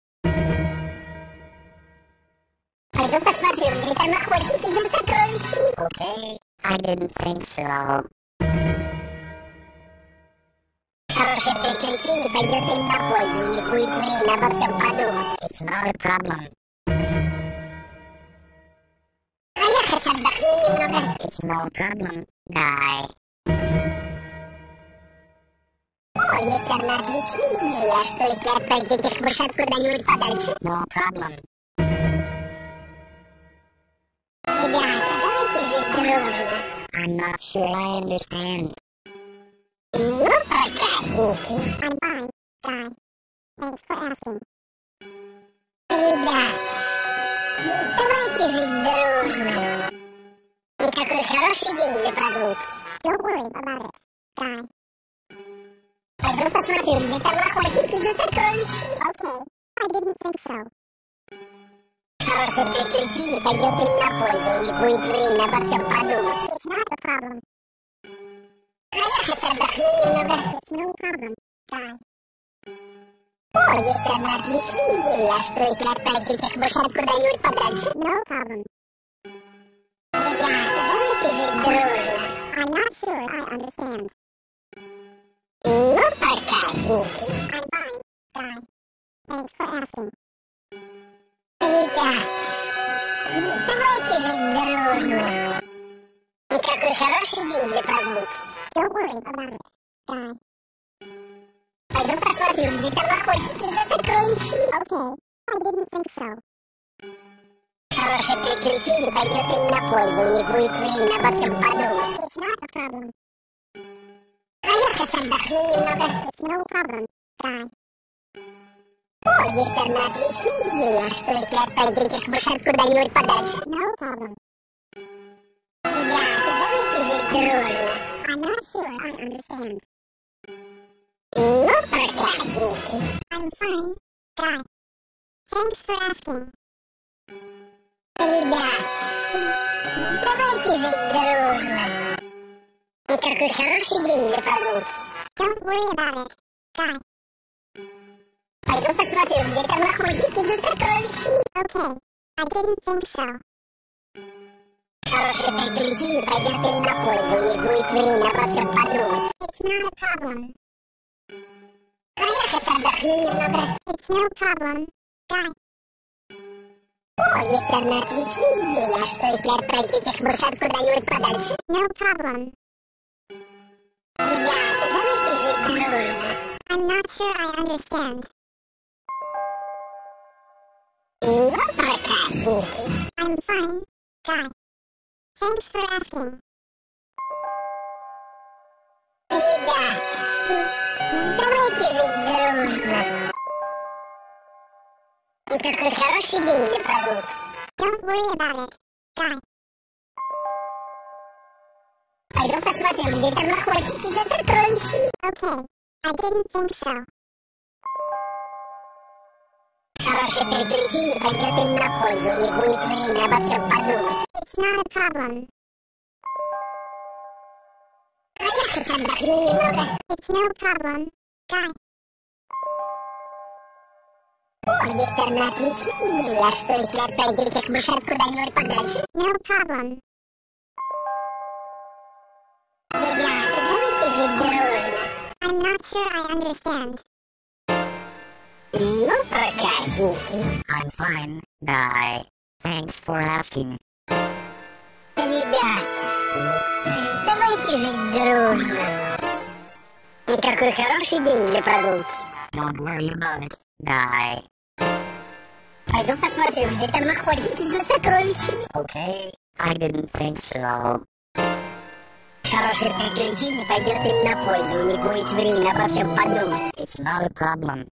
Пойду посмотрю, где там охотники за сокровищами. Okay, I didn't think so. Хорошее приключение пойдет им на пользу, не будет времени обо всем подумать. It's not a problem. А я хоть отдохну немного. It's no problem, Guy. О, есть одна отличная идея. Что если отправить этих мышат куда-нибудь подальше? No problem. I'm not sure I understand. Ну, проказники. I'm fine, Guy. Thanks for asking. Ребят, давайте жить дружно. И какой хороший день для прогулки. Don't worry about it, Guy. Пойду посмотрю, где там охотники за сокровищами. Okay, I didn't think so. Хорошее приключение пойдет им на пользу, не будет времени обо всем подумать. It's not a problem. А я хоть отдохну немного. It's no problem, Guy. О, есть одна отличная идея. А что если отправить этих мышат куда-нибудь подальше? No problem. Ребята, давайте жить дружно. I'm not sure I understand. Ну, проказники. I'm fine, Guy. Thanks for asking. Ребят, давайте жить дружно. И какой хороший день для прогулки. About it, Guy. Пойду посмотрю, где там охотники за сокровищами. Okay, I didn't think so. Хорошее приключение пойдет им на пользу, не будет времени обо всем подумать. It's not a problem. А я хоть отдохну немного. It's no problem, Guy. О, есть одна отличная идея. Что если отправить этих мышат куда-нибудь подальше? No problem. Ребята, давайте жить дружно. I'm not sure I understand. Ну, проказники. I'm fine, Guy. Thanks for asking. Ребят, давайте жить дружно. И какой хороший день для прогулки. Don't worry about it, Guy. Пойду посмотрю, где там охотники за сокровищами. Okay, I didn't think so. Хорошее приключение пойдет им на пользу, не будет времени обо всем подумать. It's not a problem. Хоть отдохну немного. It's no problem, Guy. О, есть одна отличная идея. А что если отправить этих мышат куда-нибудь подальше? No problem. Ребята, давайте жить дружно. I'm not sure I understand. Ну, проказники. I'm fine, Guy. Thanks for asking. Ребят, давайте жить дружно. И какой хороший день для прогулки. Don't worry about it, Guy. Пойду посмотрю, где там охотники за сокровищами. Okay, I didn't think so. Хорошее приключение пойдет им на пользу, не будет времени обо всем подумать. It's not a problem. А я хоть отдохну немного. It's no problem, Guy. О, есть одна отличная идея. А что если отправить этих мышат куда-нибудь подальше? No problem. Ребята, давайте жить дружно. I'm not sure I understand. Ну, проказники. I'm fine, Guy. Thanks for asking. Ребята, давайте жить дружно. И какой хороший день для прогулки. Don't worry about it, Guy. Пойду посмотрю, где там охотники за сокровищами. Okay, I didn't think so. Хорошее приключение пойдет им на пользу, у них будет время обо всем подумать. It's not a problem.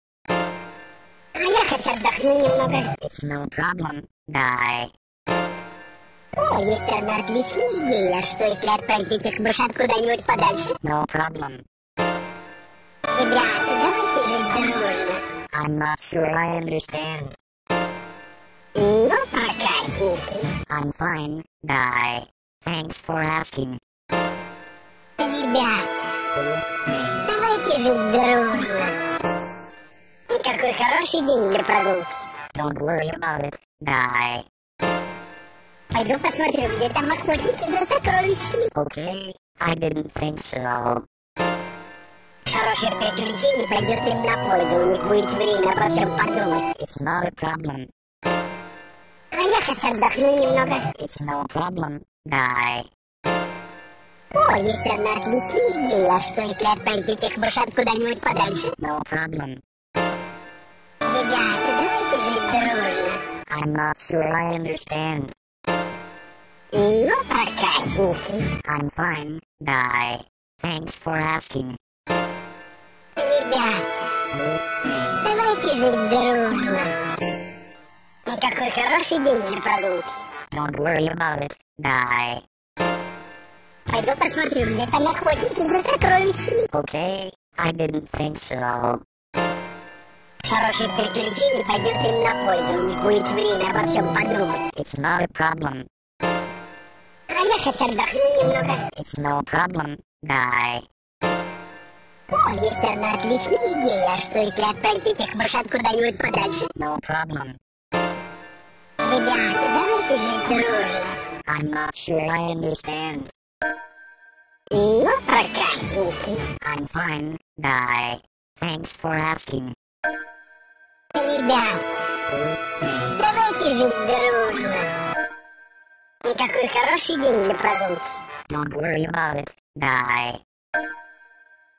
Хоть отдохну немного. It's no problem. Die. О, есть одна отличная идея. Что если отправить этих мышат куда-нибудь подальше? No problem. Ребята, давайте жить дружно. I'm not sure I understand. Ну, проказники. I'm fine. Die. Thanks for asking. Ребята, давайте жить дружно. Какой хороший день для прогулки. Don't worry about it. Die. Пойду посмотрю, где там охотники за сокровищами. Okay. I didn't think so. Хорошее приключение пойдет им на пользу, у них будет время обо всем подумать. It's not a problem. А я хоть отдохну немного. It's no problem. Die. О, есть одна отличная идея. А что если отправить этих мышат куда-нибудь подальше? No problem. I'm not sure I understand. Ну, проказники. I'm fine. Die. Thanks for asking. Ребята, давайте жить дружно. Какой хороший день для прогулки. Don't worry about it. Die. Пойду посмотрю, где там охотники за сокровищами. Okay. I didn't think so. Хорошее приключение пойдет им на пользу, у них будет время обо всем подумать. It's not a problem. А я хоть отдохну немного. It's no problem. Die. О, есть одна отличная идея. А что если отправить этих мышат куда-нибудь подальше? No problem. Ребята, давайте жить дружно. I'm not sure I understand. Ну, проказники. I'm fine. Die. Thanks for asking. Ребята, давайте жить дружно. Какой хороший день для прогулки. Don't worry about it. Die.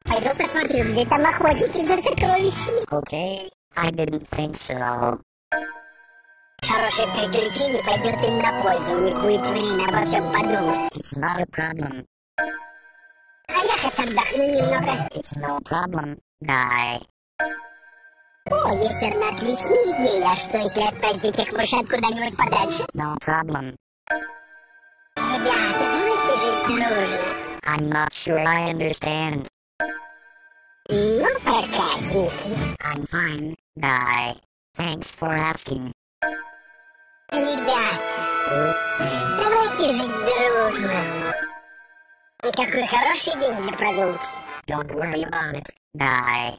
Пойду посмотрю, где там охотники за сокровищами. Okay. I didn't think so. Хорошее приключение пойдет им на пользу, у них будет время обо всем подумать. It's not a problem. А я хоть отдохну немного. It's no problem. Die. О, есть одна отличная идея. А что если отправить этих мышат куда-нибудь подальше? No problem. Ребята, давайте жить дружно. I'm not sure I understand. Ну, проказники. I'm fine. Die. Thanks for asking. Ребята, давайте жить дружно. Какой хороший день для прогулки. Don't worry about it. Die.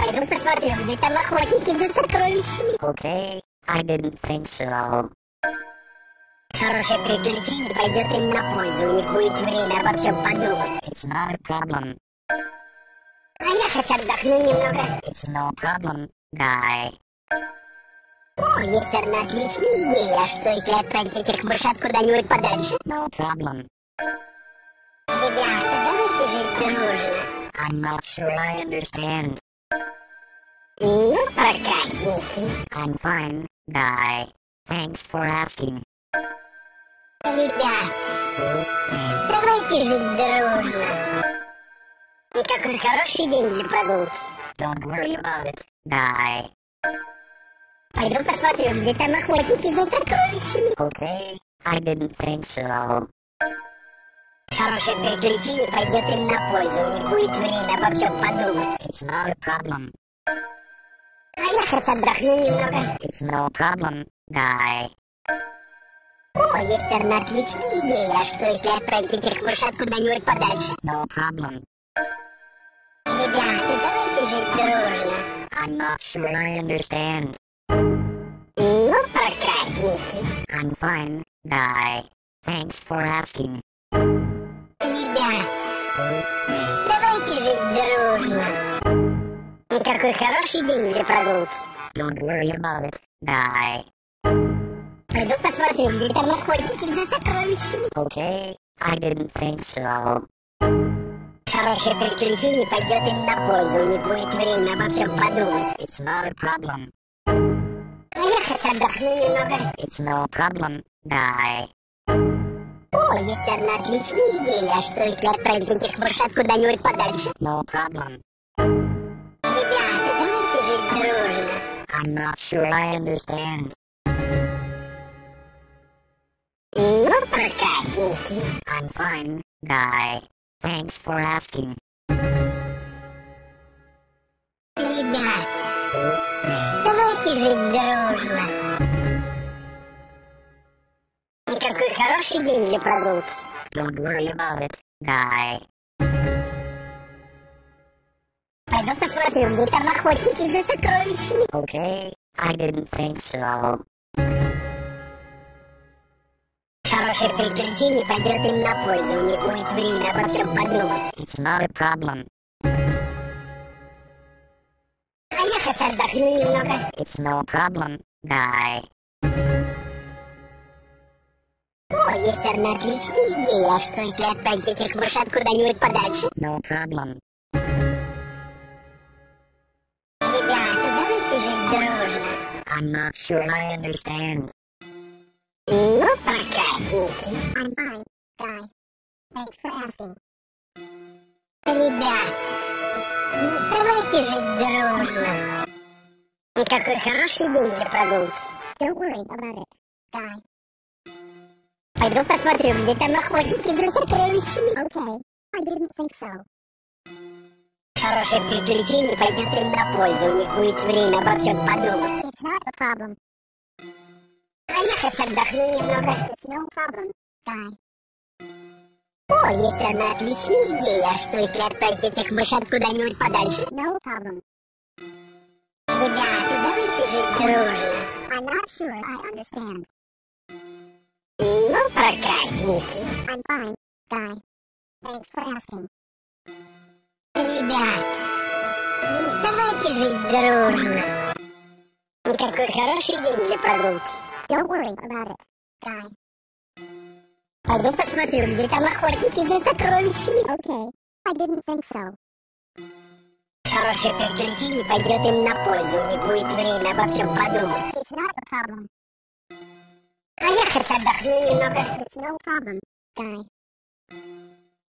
Пойду посмотрю, где там охотники за сокровищами. Okay. I didn't think so. Хорошее приключение пойдет им на пользу, у них будет время обо всем подумать. It's not a problem. А я хоть отдохну немного. It's no problem. Die. О, есть одна отличная идея. А что если отправить этих мышат куда-нибудь подальше? No problem. Ребята, давайте жить дружно. I'm not sure I understand. Ну, проказники. I'm fine. Die. Thanks for asking. Ребята, давайте жить дружно. Какой хороший день для прогулки. Don't worry about it. Die. Пойду посмотрю, где там охотники за сокровищами. Okay. I didn't think so. Хорошее приключение пойдет им на пользу, у них будет время обо всем подумать. It's not a problem. А я хоть отдохну немного. It's no problem. Die. О, есть одна отличная идея. Что если отправить этих мышат куда-нибудь подальше? No problem. Ребята, давайте жить дружно. I'm not sure I understand. Ну, проказники. I'm fine. Die. Thanks for asking. Ребята, давайте жить дружно. Какой хороший день для прогулки. Don't worry about it. Die. Пойду посмотрю, где там охотники за сокровищами. Okay. I didn't think so. Хорошее приключение пойдет им на пользу, них будет время обо всем подумать. It's not a problem. А я хоть отдохну немного. It's no problem. Die. О, есть одна отличная идея. А что, если отправить этих мышат куда-нибудь подальше? No problem. I'm not sure I understand. Ну, проказники. I'm fine, guy. Thanks for asking. Ребята, давайте жить дружно. Какой хороший день для прогулки. Don't worry about it, guy. Пойду посмотрю, где там охотники за сокровищами. Okay, I didn't think so. Хорошее приключение пойдет им на пользу. У них будет время обо всем подумать. It's not a problem. А я хоть отдохну немного. It's no problem, guy. О, есть одна отличная идея. А что, если отправить этих мышат куда-нибудь подальше? No problem. I'm not sure I understand. Ну, проказники. I'm fine, guy. Thanks for asking. Ребята, ну, давайте жить дружно. Какой хороший день для прогулки. Don't worry about it, guy. Пойду посмотрю, где там охотники за сокровищами. Okay, I didn't think so. Хорошее приключение пойдет им на пользу. У них будет время обо всем подумать. It's not a problem. А я хоть отдохну немного. It's no problem, guy. О, есть одна отличная идея. А что, если отправить этих мышат куда-нибудь подальше? No problem. Ребята, давайте жить дружно. I'm not sure I understand. Ну, проказники. I'm fine, guy. Thanks for asking. Ребята, давайте жить дружно. Какой хороший день для прогулки. Don't worry about it, guy. Пойду посмотрю, где там охотники за сокровищами. Okay, I didn't think so. Хорошее приключение пойдет им на пользу. Них будет время обо всем подумать. It's not a problem. А я хоть отдохну немного. It's no problem, guy.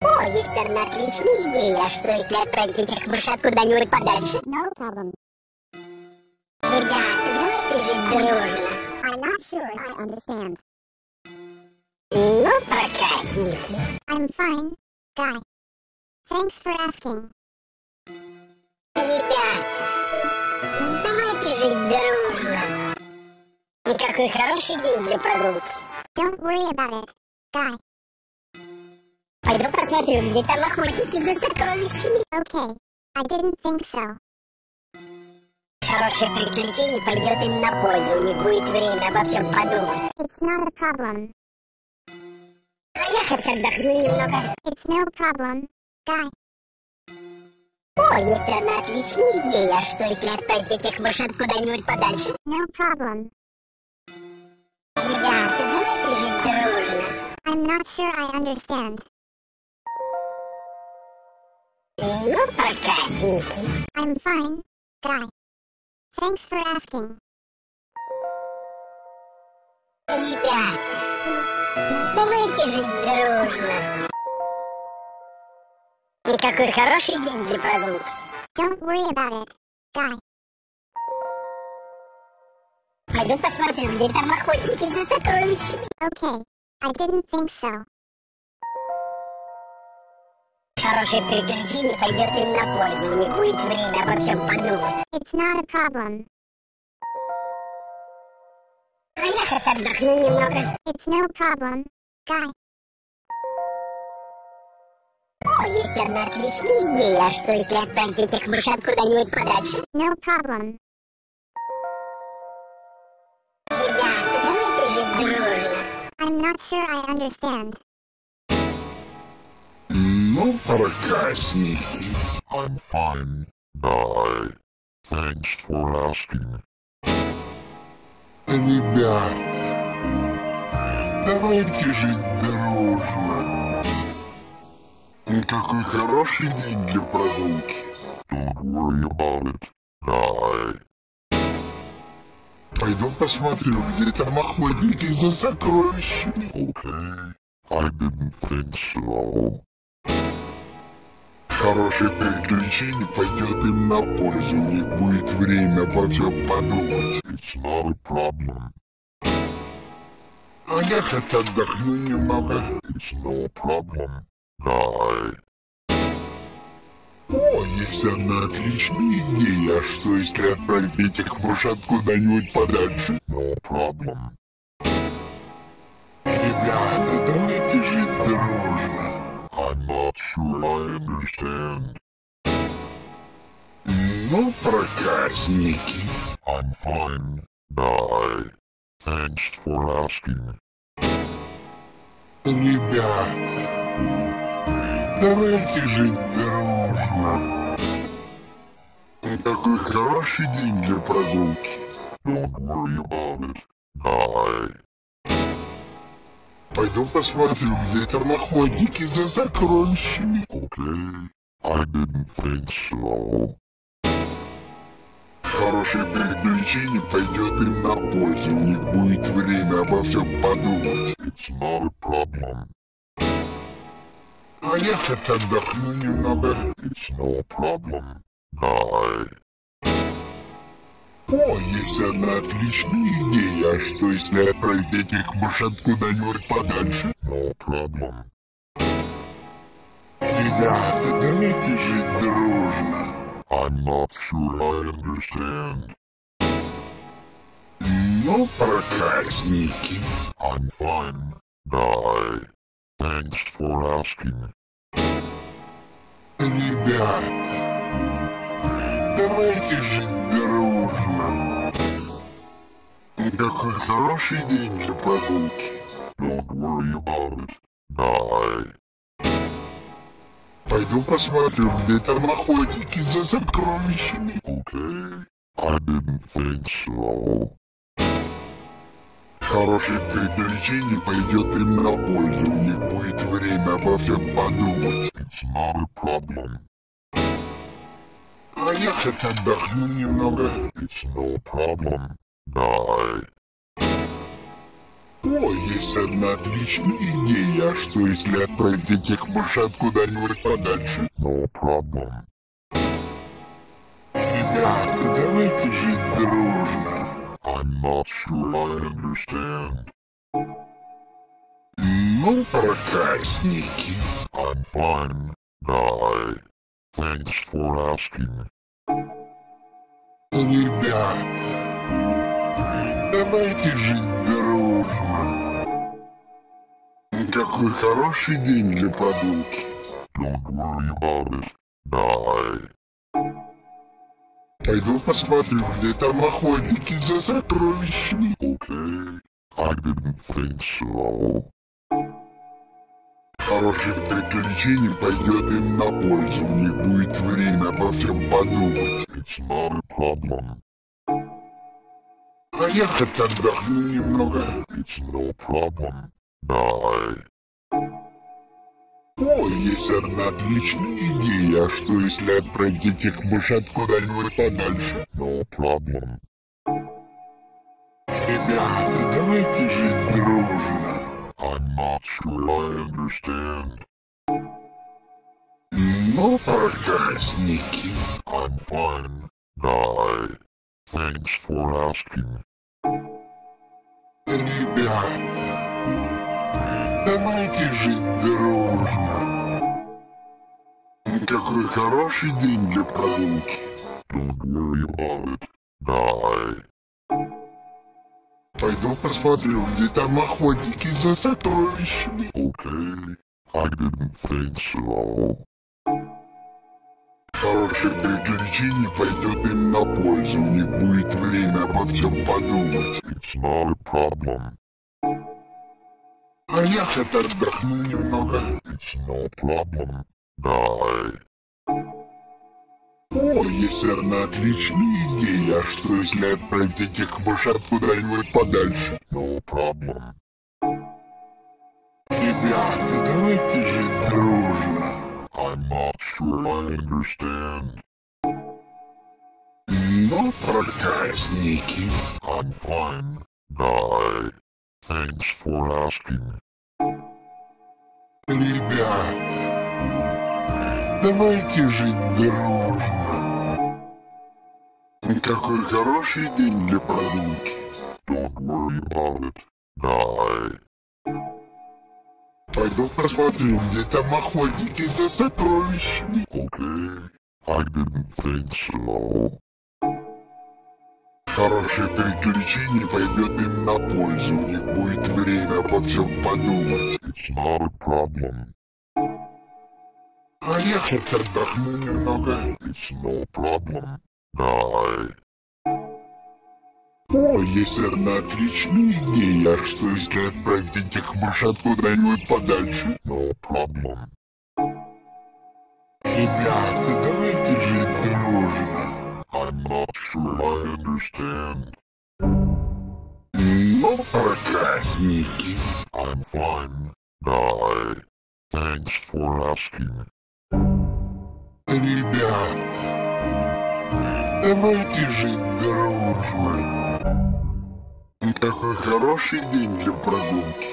О, есть одна отличная идея. Что, если отправить этих мышат куда-нибудь подальше? No problem. Ребята, давайте жить дружно. I'm not sure I understand. Ну, проказники. I'm fine, guy. Thanks for asking. Ребята, давайте жить дружно. Какой хороший день для прогулки. Don't worry about it, guy. Пойду посмотрю, где там охотники за сокровищами. Okay, I didn't think so. Хорошее приключение пойдет им на пользу. Них будет время обо всем подумать. It's not a problem. А я хоть отдохну немного. It's no problem, guy. О, есть одна отличная идея. А что, если отправить этих мышат куда-нибудь подальше? No problem. Ребята, давайте жить дружно. I'm not sure I understand. Ну, проказники. I'm fine, guy. Thanks for asking. Ребята, давайте жить дружно. Какой хороший день для прогулки. Don't worry about it, guy. Пойду посмотрю, где там охотники за сокровищами. Okay, I didn't think so. Хорошее приключение пойдет им на пользу. У них будет время обо всем подумать. It's not a problem. А я хоть отдохну немного. It's no problem, guy. О, есть одна отличная идея. А что, если отправить этих мышат куда-нибудь подальше? No problem. Ребята, давайте жить дружно. I'm not sure I understand. Ну, проказники. I'm fine, guy. Thanks for asking. Ребят, давайте жить дружно. Какой хороший день для прогулки. Don't worry about it, guy. Пойду посмотрю, где там охотники за сокровищами. Okay, I didn't think so. Хорошее приключение пойдет им на пользу. Них будет время обо всем подумать. It's not a problem. А я хоть отдохну немного. It's no problem, guy. О, есть одна отличная идея. Что если отправить этих мышат куда-нибудь подальше? No problem. Ребята, давайте жить дружно. I'm not sure I understand. Ну, проказники. I'm fine, guy. Thanks for asking. Ребята, давайте жить дружно. Какой хороший день для прогулки. Don't worry about it, guy. Пойду посмотрю, где термоходники за сокровищами. Okay. I didn't think so. Хорошее приключение пойдет им на пользу. У них будет время обо всем подумать. It's not a problem. А я хоть отдохну немного. It's no problem, guy. О, есть одна отличная идея. А что если отправить этих мышат куда-нибудь подальше? No problem. Ребята, давайте жить дружно. I'm not sure I understand. Ну, проказники. I'm fine, guy. Thanks for asking. Ребята, давайте жить дружно. Какой хороший день для прогулки. Don't worry about it, guy. Пойду посмотрю, где термоходники за сокровищами. Okay. I didn't think so. Хорошее приключение пойдет им на пользу. У них будет время обо всем подумать. It's not a problem. Я хоть отдохну немного. It's no problem, guy. О, есть одна отличная идея. Что если отправить этих мышат куда-нибудь подальше? No problem. Ребята, давайте жить дружно. I'm not sure I understand. Ну, проказники. I'm fine, guy. Thanks for asking. Ребята, давайте жить дружно. Какой хороший день для прогулки. Don't worry about it, guy. Пойду посмотрю, где термоходники за сокровищами. Okay. I didn't think so. Хорошее приключение пойдет им на пользу. У них будет время обо всем подумать. It's not a problem. Хоть отдохну немного. It's no problem, guy. О, есть одна отличная идея. А что если отправить этих мышат куда-нибудь подальше? No problem. Ребята, давайте жить дружно. I'm not sure I understand. Ну, проказники. I'm fine, guy. Thanks for asking. Ребята, давайте жить дружно. Какой хороший день для прогулки. Don't worry about it, guy. Пойду посмотрю, где там охотники за сокровищами. Okay. I didn't think so. Хорошее приключение пойдет им на пользу. У них будет время обо всем подумать. It's not a problem. А я хоть отдохну немного. It's no problem, guy. О, есть одна отличная идея. А что если отправить этих мышат куда-нибудь подальше? No problem. Ребята, давайте жить дружно. I'm not sure I understand. Ну, проказники. I'm fine, guy. Thanks for asking. Ребят, давайте жить дружно. Какой хороший день для прогулки. Don't worry about it, guy. Пойду посмотрю, где там охотники за сокровищами. Okay, I didn't think so. Хорошее приключение пойдет им на пользу, у них будет время обо всем подумать. It's not a problem. Хоть отдохну немного. It's no problem, guy. О, есть одна отличная идея. Что если отправить этих мышат куда-нибудь подальше? No problem. Ребята, давайте жить дружно. I'm not sure I understand. Ну, проказники. I'm fine, guy. Thanks for asking. Ребят, давайте жить дружно. Какой хороший день для прогулки.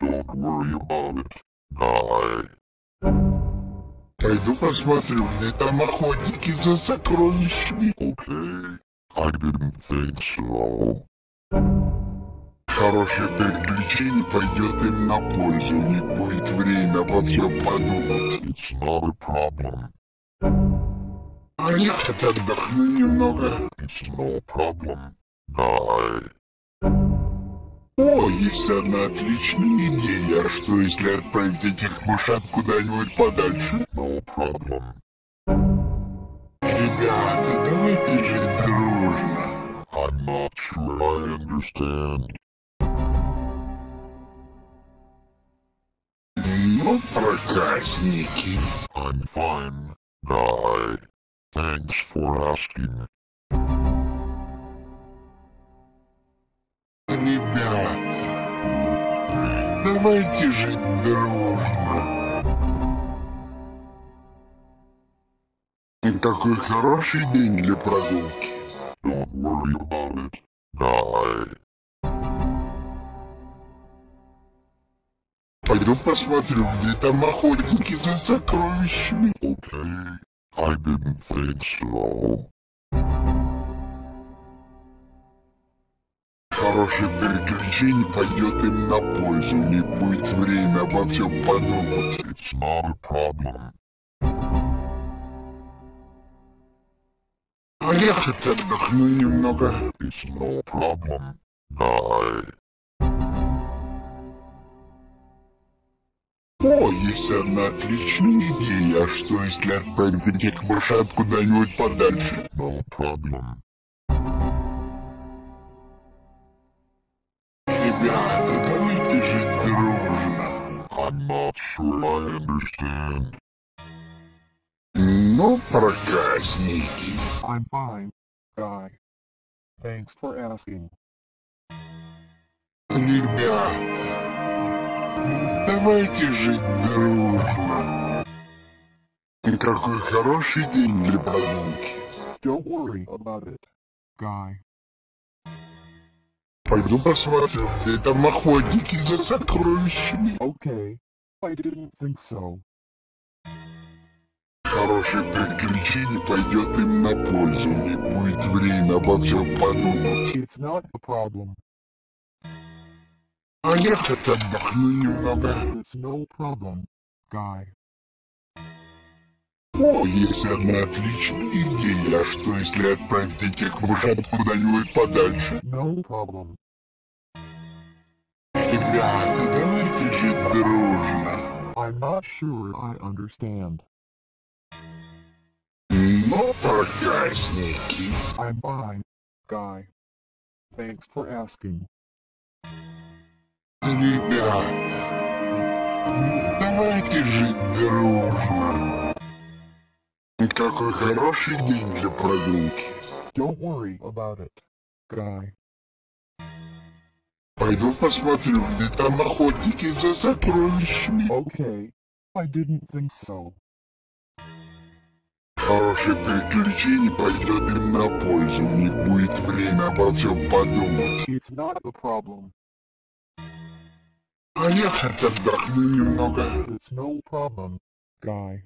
Don't worry about it, guy. Пойду посмотрю, где там охотники за сокровищами. Okay, I didn't think so. Хорошее приключение пойдет им на пользу, них будет время обо всем подумать. It's not a problem. А я хоть отдохну немного. It's no problem, guy. О, есть одна отличная идея. А что если отправить этих мышат куда-нибудь подальше? No problem. Ребята, давайте жить дружно. I'm not sure I understand. Ну, проказники. I'm fine, guy. Thanks for asking. Ребята, давайте жить дружно. Такой хороший день для прогулки. Don't worry about it, guy. Пойду посмотрю, где там охотники за сокровищами. Okay, I didn't think so. Хорошее приключение пойдет им на пользу, них будет время обо всем подумать. It's not a problem. Хоть отдохну немного. It's no problem, guy. О, есть одна отличная идея. А что если отправить этих мышат куда-нибудь подальше? No problem. Ребята, давайте жить дружно. I'm not sure I understand. Ну, проказники. I'm fine, guy. Thanks for asking. Ребята, давайте жить дружно. Какой хороший день для прогулки. Don't worry about it, guy. Пойду посмотрю, где там охотники за сокровищами. Okay, I didn't think so. Хорошее приключение пойдет им на пользу, них будет время обо всем подумать. It's not a problem. Хоть отдохну немного. No problem, guy. О, есть одна отличная идея. А что если отправить этих мышат куда-нибудь подальше? No problem. Ребята, давайте жить дружно. I'm not sure I understand. Ну, проказники. I'm fine, guy. Thanks for asking. Ребята, давайте жить дружно. Какой хороший день для прогулки. Don't worry about it, guy. Пойду посмотрю, где там охотники за сокровищами. Okay, I didn't think so. Хорошее приключение пойдет им на пользу, у них будет время обо всем подумать. It's not a problem. Я хоть отдохну немного. It's no problem, Guy.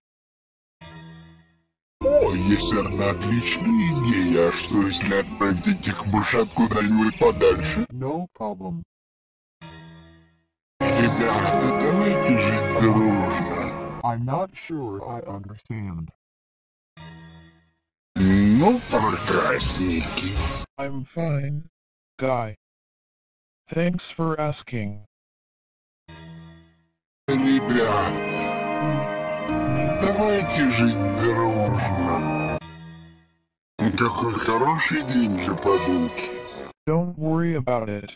О, есть одна отличная идея. А что если отправить этих мышат куда-нибудь подальше? No problem. Ребята, давайте жить дружно. I'm not sure I understand. Ну, прекрасненький. I'm fine, Guy. Thanks for asking. Ребята, давайте жить дружно. Какой хороший день для подумки. Don't worry about it,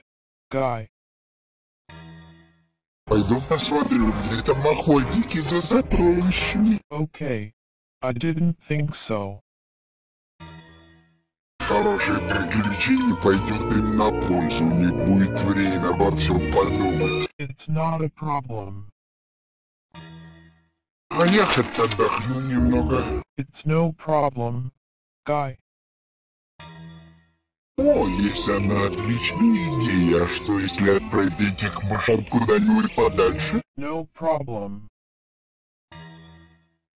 Guy. Пойду посмотрю, где там охотники за сокровищами. Okay. I didn't think so. Хорошее приключение пойдет им на пользу, у них будет время обо всем подумать. It's not a problem. Хоть отдохну немного. It's no problem, Guy. О, есть одна отличная идея. А что если отправить этих мышат куда-нибудь подальше? No problem.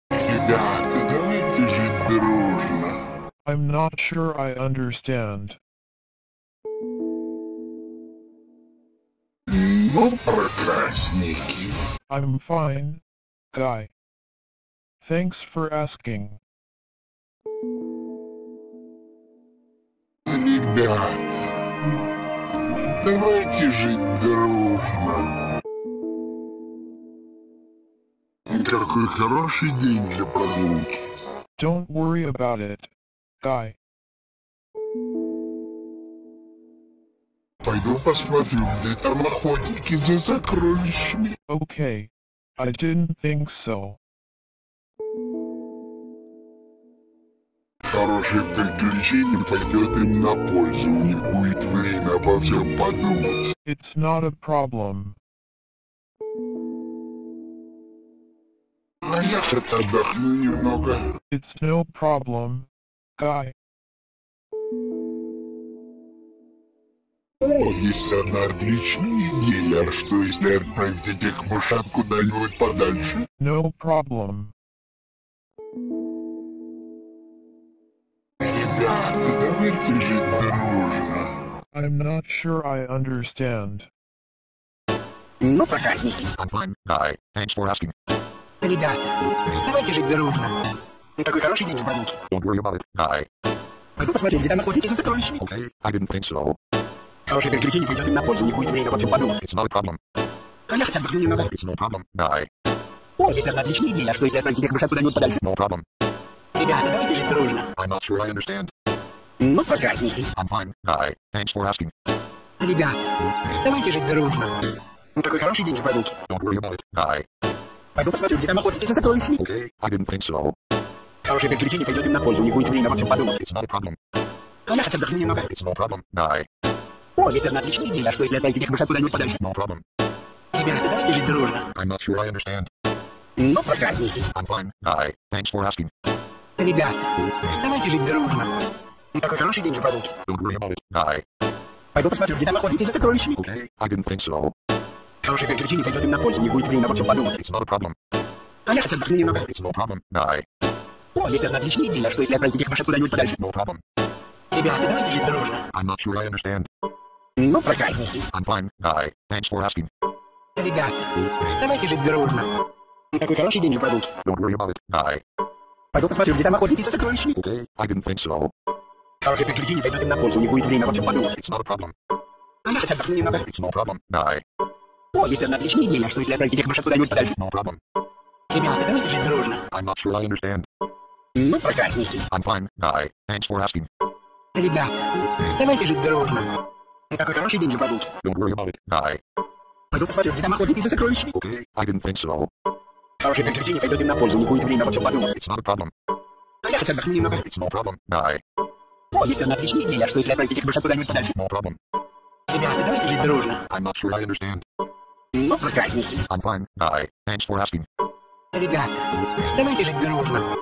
Ребята, давайте жить дружно. I'm not sure I understand. Ну, прекрасненький. I'm fine, Guy. Thanks for asking. Ребята, давайте жить дружно. Какой хороший день для прогулки. Don't worry about it, Guy. Пойду посмотрю, где там охотники за сокровищами. Okay. I didn't think so. Хорошее приключение пойдет им на пользу, у них будет время обо всем подумать. It's not a problem. А я хоть отдохну немного. It's no problem, Guy. О, есть одна отличная идея. А что если отправить этих мышат куда-нибудь подальше? No problem. I'm not sure I understand. Ну, проказники. I'm fine, Guy. Thanks for asking. Ребята, давайте жить дружно. Какой хороший день для прогулки. Don't worry about it, Guy. Пойду посмотрю, где там охотники за сокровищами. Okay, I didn't think so. Хорошее приключение пойдет им на пользу, них будет время обо всем подумать. It's not a problem. А я хоть отдохну немного. It's no problem, Guy. О, есть одна отличная идея. А что если отправить этих мышат куда-нибудь подальше? No problem. Ребята, давайте жить дружно. I'm not sure I understand. Ну, проказники. Ребята, давайте жить дружно. Какой хороший день it, Guy. Пойду посмотрю, где там охотники за сокровищами. Okay, I didn't think so. Хорошее приключение пойдет им на пользу, них будет время обо всем подумать. It's not a problem. А я хоть отдохну немного. It's no problem, Guy. О, есть одна отличная идея. А что если отправить этих мышат куда-нибудь подальше? No problem. Ребята, давайте жить дружно. I'm not sure I understand. Ну, проказники. I'm fine, Guy. Thanks for asking. Ребята, давайте жить дружно. Какой хороший день для прогулки. Don't worry about it, Guy. Пойду посмотрю, где там охотники за сокровищами. Okay, I didn't think so. Хорошее приключение пойдет им на пользу, них будет время обо всем подумать. It's not a problem. А я хоть отдохну немного. It's no problem, Guy. О, есть одна отличная идея. Что если отправить этих мышат куда-нибудь подальше? No problem. Ребята, давайте жить дружно. I'm not sure I understand. Ну, проказники. I'm fine, Guy. Thanks for asking. Ребята, давайте жить дружно. Какой хороший день для прогулки. Don't worry about it, Guy. Пойду посмотрю, где там охотники за сокровищами. Okay, I didn't think so. Хорошее приключение пойдет им на пользу, у них будет время обо всем подумать. It's not a problem. А я хоть отдохну немного. It's no problem, Guy. О, есть одна отличная идея. А что если отправить этих мышат куда-нибудь подальше? No problem. Ребята, давайте жить дружно. I'm not sure I understand. Ну, проказники. I'm fine, Guy. Thanks for asking. Ребята, давайте жить дружно. Какой хороший день для прогулки. Don't worry about it, Guy. Пойду посмотрю, где там охотники за сокровищами. Okay, I didn't think so. Хорошее приключение пойдет им на пользу, у них будет время обо всем подумать. It's not a problem. А я хоть отдохну немного. It's no problem, Guy. О, есть одна отличная идея. Что если отправить этих мышат куда-нибудь подальше? No problem. Ребята, давайте жить дружно. I'm not sure I understand. Ну, проказники. I'm fine, Guy. Thanks for asking. Ребята, давайте жить дружно.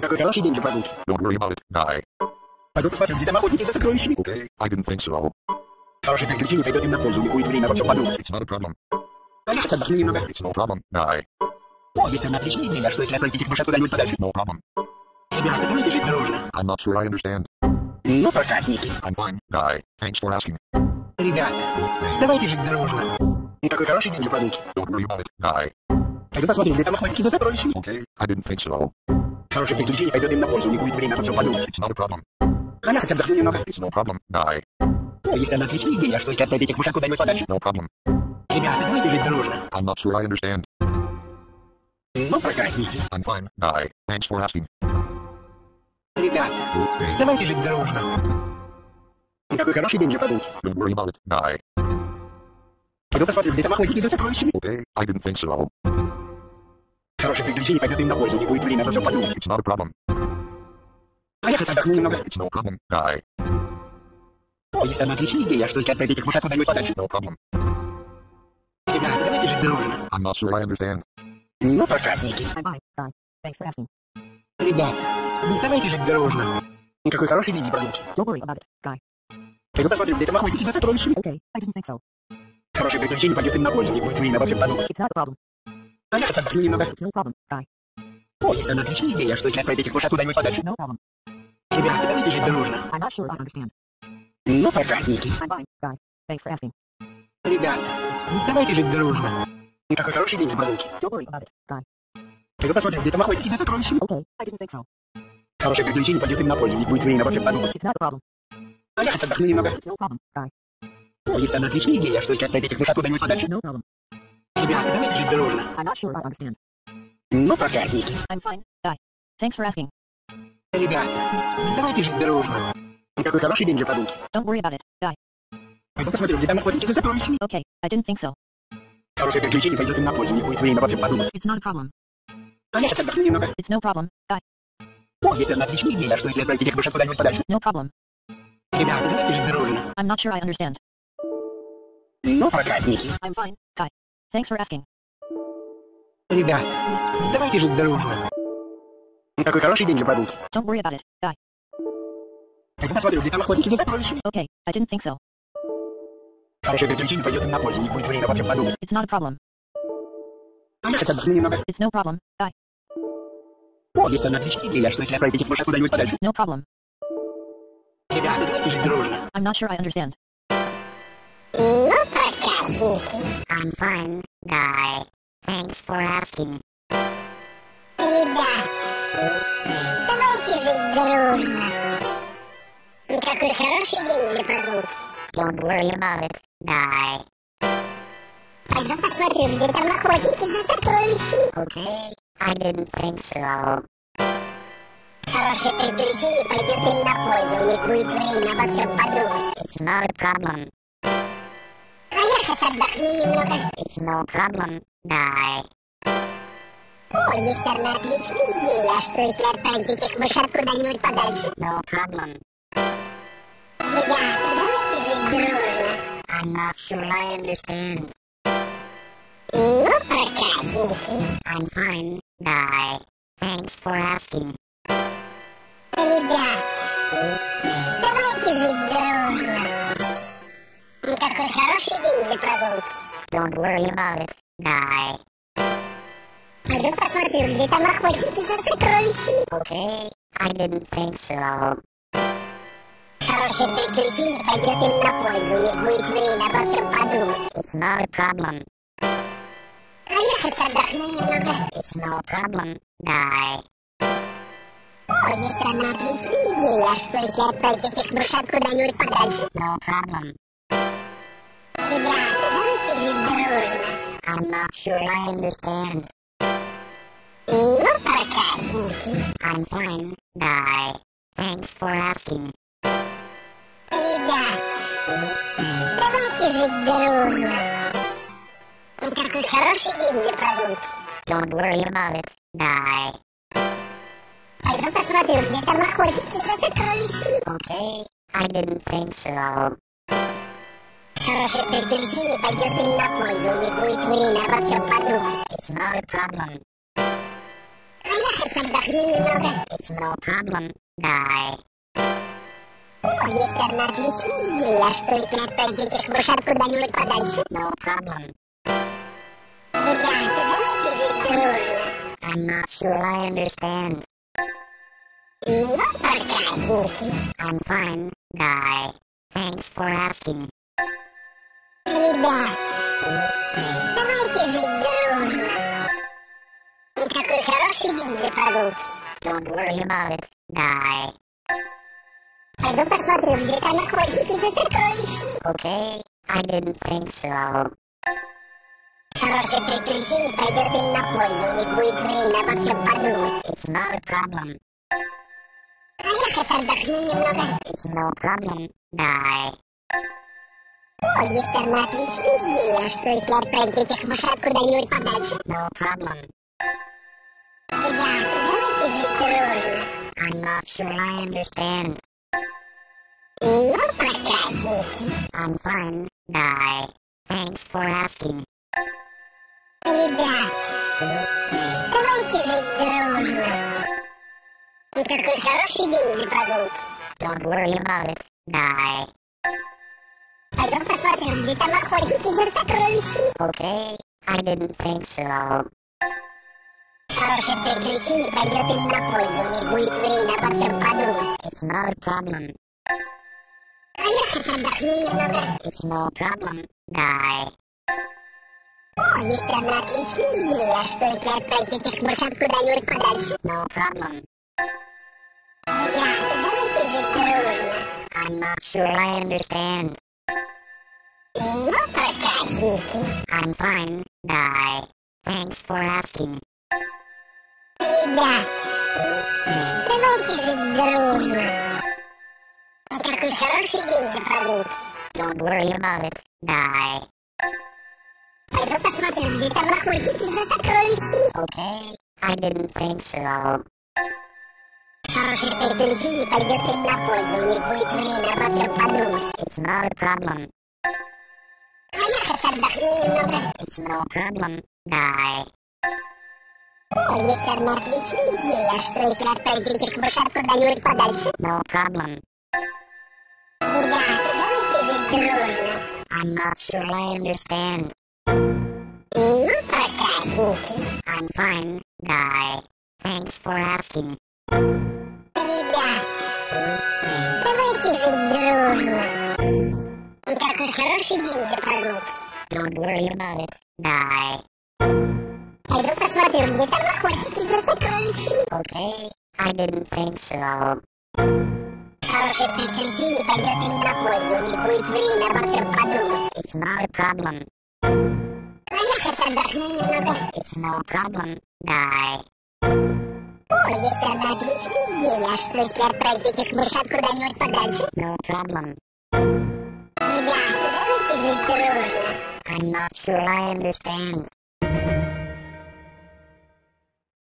Какой хороший день для прогулки. Don't worry about it, Guy. Пойду посмотрю, где там охотники за сокровищами. Okay, I didn't think so. Хорошее приключение пойдет им на пользу, них будет время обо всем подумать. It's not a problem. А я хоть отдохну немного. It's no problem. Die. О, есть одна отличная идея, что если отправить этих мышат куда-нибудь подальше? No problem. Ребята, давайте жить дружно. I'm not sure I understand. Ну, проказники. I'm fine. Die. Thanks for asking. Ребята, давайте жить дружно. Какой хороший день для прогулки. Don't worry about it. Die. Пойду посмотрим, где там охотники за сокровищами. Okay. I didn't think so. Хорошее приключение пойдет им на пользу, не будет времени обо всем подумать. It's not a problem. А я хоть отдохну немного. It's no problem. Die. О, есть одна отличная идея, что если отправить этих мышат куда-нибудь подальше? No problem. Ребята, давайте жить дружно. I'm not sure I understand. Ну, проказники. I'm fine. Die. Thanks for asking. Ребята, давайте жить дружно. Какой хороший день для прогулки. Don't worry about it. Die. Пойду посмотрим, где там охотники за сокровищами. Okay. I didn't think so. Хорошее приключение пойдет им на пользу, не будет времени обо всем подумать. It's not a problem. А я хоть отдохну немного. It's no problem. Die. О, есть одна отличная идея, что если отправить этих мышат куда-нибудь подальше. No problem. Ребята, давайте жить дружно. I'm not sure I understand. Ну, проказники. Ребята, давайте жить дружно. Какой хороший день it, Guy. Пойду посмотрим, где там охотники за сокровищами. Okay, I didn't think so. Хорошее приключение пойдет им на пользу, не будет времени обо всем подумать. It's not a problem. А я хоть отдохну немного. It's no problem, Guy. О, есть одна отличная идея, что если отправить этих мышат куда-нибудь подальше. No problem. Ребята, давайте жить дружно. I'm not sure I understand. Ну, проказники. I'm fine, Guy. Thanks for asking. Ребята, давайте жить дружно. Какой хороший день прогулки. Don't worry about it, Guy. Пойду посмотрим, где там охотники за сокровищами. Okay, I didn't think so. Хорошее приключение пойдет им на пользу, не будет времени обо всем подумать. А я отдохну немного. О, есть одна отличная идея, что отправить этих мышат куда-нибудь подальше. Ребята, давайте жить дружно. Ну, проказники. Ребята, давайте жить дружно. Какой хороший день для прогулки. Don't worry about it. Die. Пойду посмотрим, где там охотники за сокровищами. Okay, I didn't think so. Хорошее приключение пойдет им на пользу, не будет времени обо всем подумать. It's not a problem. А я отдохну немного. It's no problem. Die. О, есть одна отличная идея, что если отправить этих мышат куда-нибудь подальше. No problem. Ребята, давайте жить дружно. I'm not sure I understand. Ну, проказники. I'm fine. Die. Thanks for asking. Ребята, давайте жить дружно. Какой хороший день для прогулки. Don't worry about it. Die. Пойду посмотрим, где там охотники за сокровищами. Okay, I didn't think so. Хорошее приключение пойдет им на пользу, не будет времени обо всем подумать. It's not a problem. А я хоть отдохну немного. It's no problem. Die. О, одна отличная идея, что если отправить этих мышат куда-нибудь подальше. No problem. Ребята, давайте жить дружно. I'm not sure I understand. Ну, проказники. I'm fine. Die. Thanks for asking. Ребята, давайте жить дружно. Какой хороший день для прогулки. Don't worry about it. Die. Пойду посмотрю, где там охотники за сокровищами. Okay. I didn't think so. Хорошее приключение пойдет им на пользу, у них будет время обо всем подумать. It's not a problem. А я хоть отдохну немного. It's no problem. Die. О, есть одна отличная идея, что если отправить этих мышат куда-нибудь подальше. No problem. Ребята, давайте жить дружно. I'm not sure I understand. Ну, проказники. I'm fine. Die. Thanks for asking. Ребята, давайте жить дружно. Какой хороший день для прогулки. Don't worry about it. Die. Пойду посмотрю, где там охотники за сокровищами. Okay. I didn't think so. Хорошее приключение пойдет им на пользу, у них будет время обо всем подумать. It's not a problem. А я хоть отдохну немного. It's no problem. Die. О, есть одна отличная идея, что если отправить этих мышат куда-нибудь подальше. No problem. Ребята, давайте жить дружно. I'm not sure I understand. Ну, проказники. I'm fine. Die. Thanks for asking. Ребята, давайте жить дружно. Какой хороший день для прогулки. Don't worry about it. Die. Пойду посмотрю, где там охотники за сокровищами. Okay. I didn't think so. Хорошее приключение пойдет им на пользу, у них будет время обо всем подумать. It's not a problem. А я хоть отдохну немного. It's no problem. Die. О, есть одна отличная идея, что если отправить этих мышат куда-нибудь подальше. No problem. I'm not sure I understand. Ну, проказники. I'm fine, Guy. Thanks for asking. Ребят, давайте жить дружно. Какой хороший день для прогулки. Don't worry about it, Guy. Пойду посмотрю, где там охотники за сокровищами. Okay? I didn't think so. Хорошее приключение пойдет им на пользу, у них будет время обо всем подумать. It's not a problem. А я хоть отдохну немного. It's no problem, Guy. О, есть одна отличная идея. Что если отправить этих мышат куда-нибудь подальше? No problem. Ребята, давайте жить дружно. I'm not sure I understand. Ну, проказники. I'm fine, Guy. Thanks for asking. Ребят, давайте жить дружно. Какой хороший день для прогулки. Don't worry about it, Guy. Пойду посмотрю, где там охотники за сокровищами. Okay? I didn't think so. Хорошее приключение пойдет им на пользу, у них будет время обо всем подумать. It's not a problem. А я хоть отдохну немного. It's no problem, Guy. О, есть одна отличная идея. Что если отправить этих мышат куда-нибудь подальше? No problem. Ребята, давайте жить дружно. I'm not sure I understand. Ну, проказники. I'm fine, Guy. Thanks for asking. Ребят, давайте жить дружно. Какой хороший день для прогулки. Don't worry about it, Guy. Пойду посмотрю, где там охотники за сокровищами. Okay? I didn't think so. Хорошее приключение пойдет им на пользу, у них будет время обо всем подумать. It's not a problem. А я хоть отдохну немного. It's no problem, Guy. О, есть одна отличная идея. Что если отправить этих мышат куда-нибудь подальше? No problem. Ребята, давайте жить дружно. I'm not sure I understand. Ну, проказники. I'm fine, Guy. Thanks for asking. Ребят, давайте жить дружно. Какой хороший день для прогулки. Don't worry about it, Guy. Пойду посмотрю, где там охотники за сокровищами. Okay? I didn't think so. Хорошее приключение пойдет им на пользу, у них будет время обо всем подумать. It's not a problem. It's no problem, Guy. О, есть одна отличная идея. Что если отправить этих мышат куда-нибудь подальше? No problem. Ребята, давайте жить дружно. I'm not sure I understand.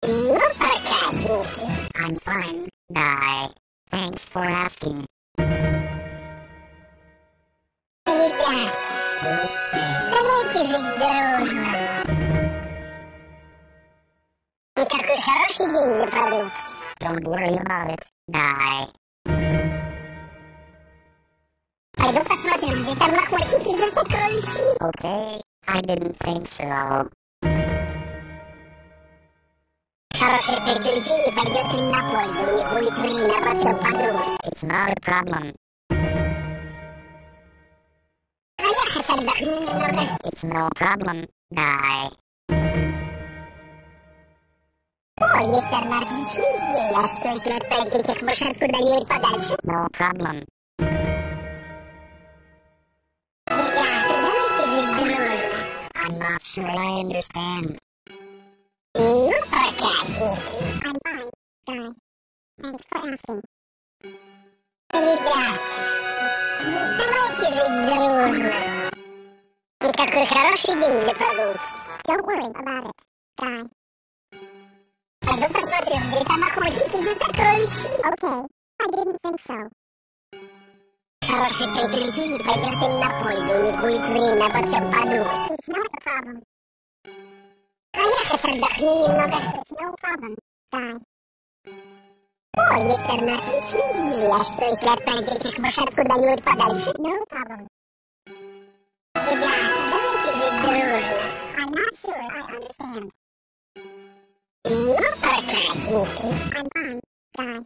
Ну, проказники. I'm fine, Guy. Thanks for asking. Ребят, давайте жить дружно. Какой хороший день для прогулки. Don't worry about it, Guy. Пойду посмотрю, где там охотники за сокровищами. Okay? I didn't think so. Хорошее приключение пойдет им на пользу, у них будет время обо всем подумать. It's not a problem. It's no problem, Guy. О, есть одна отличная идея. Что если отправить этих мышат куда-нибудь подальше? No problem. Ребята, давайте жить дружно. I'm not sure I understand. Ну, проказники. I'm fine, guy. Thanks for asking. Ребят, давайте жить дружно. Какой хороший день для прогулки. Don't worry about it, guy. Пойду посмотрю, где там охотники за сокровищами. Okay, I didn't think so. Хорошее приключение пойдет им на пользу, у них будет время обо всем подумать. It's not a problem. А хоть отдохну немного. It's no problem, guy. О, есть одна отличная идея. Что если отправить этих мышат куда-нибудь подальше? No problem. Ребята, дружно. I'm not sure I understand. Ну, прокрасненький. I'm fine, guy.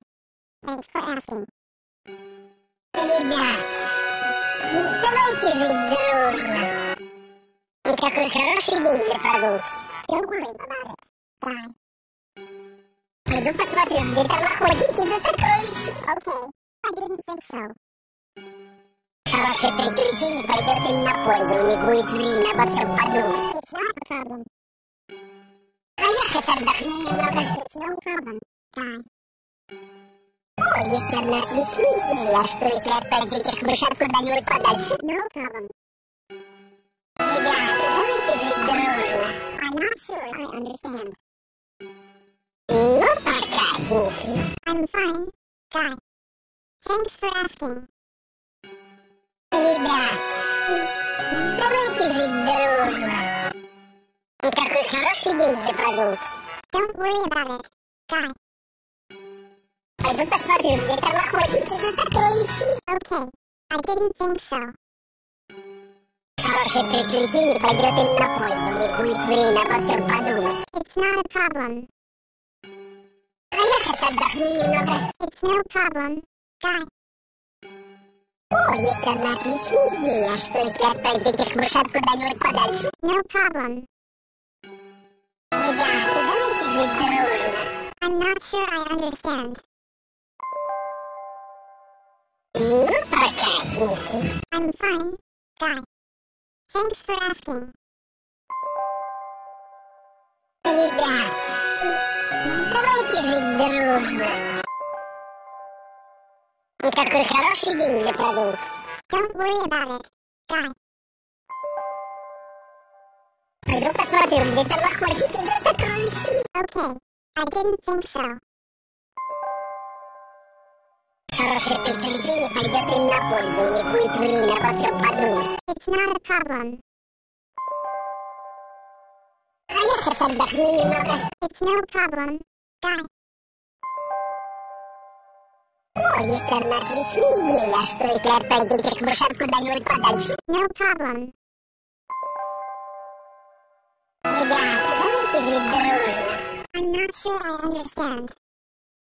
Thanks for asking. Ребят, давайте жить дружно. И какой хороший день для прогулки. Don't worry about it, guy. Пойду посмотрю, где там охотники за сокровищами. Okay, I didn't think so. Хорошее приключение пойдет им на пользу, у них будет время обо всем подумать. It's not a problem. А я хоть отдохну немного. It's no problem, guy. О, есть одна отличная идея. А что, если отправить этих мышат куда-нибудь подальше? No problem. Ребята, давайте жить дружно. I'm not sure I understand. Ну, прокрасненький. I'm fine, guy. Thanks for asking. Ребят, давайте жить дружно. И какой хороший день для прогулки. Don't worry about it, guy. Пойду посмотрю, где там охотники за сокровищами. Okay, I didn't think so. Хорошее приключение пойдет им на пользу, них будет время обо всем подумать. It's not a problem. А я хоть отдохну немного. It's no problem, guy. О, есть одна отличная идея. А что, если отправить этих мышат куда-нибудь подальше? No problem. Ребята, давайте жить дружно. I'm not sure I understand. Ну, прокрасненький. I'm fine, guy. Thanks for asking. Ребят, давайте жить дружно. И какой хороший день для прогулки. Don't worry about it, guy. Пойду посмотрю, где там охотники за сокровищами. Okay, I didn't think so. Хорошее приключение пойдет им на пользу, них будет время обо всем подумать. It's not a problem. А я хоть отдохну немного. It's no problem, guy. О, есть одна отличная идея. А что, если отправить этих мышат куда-нибудь подальше? No problem. Ребята, давайте жить дружно. I'm not sure I understand.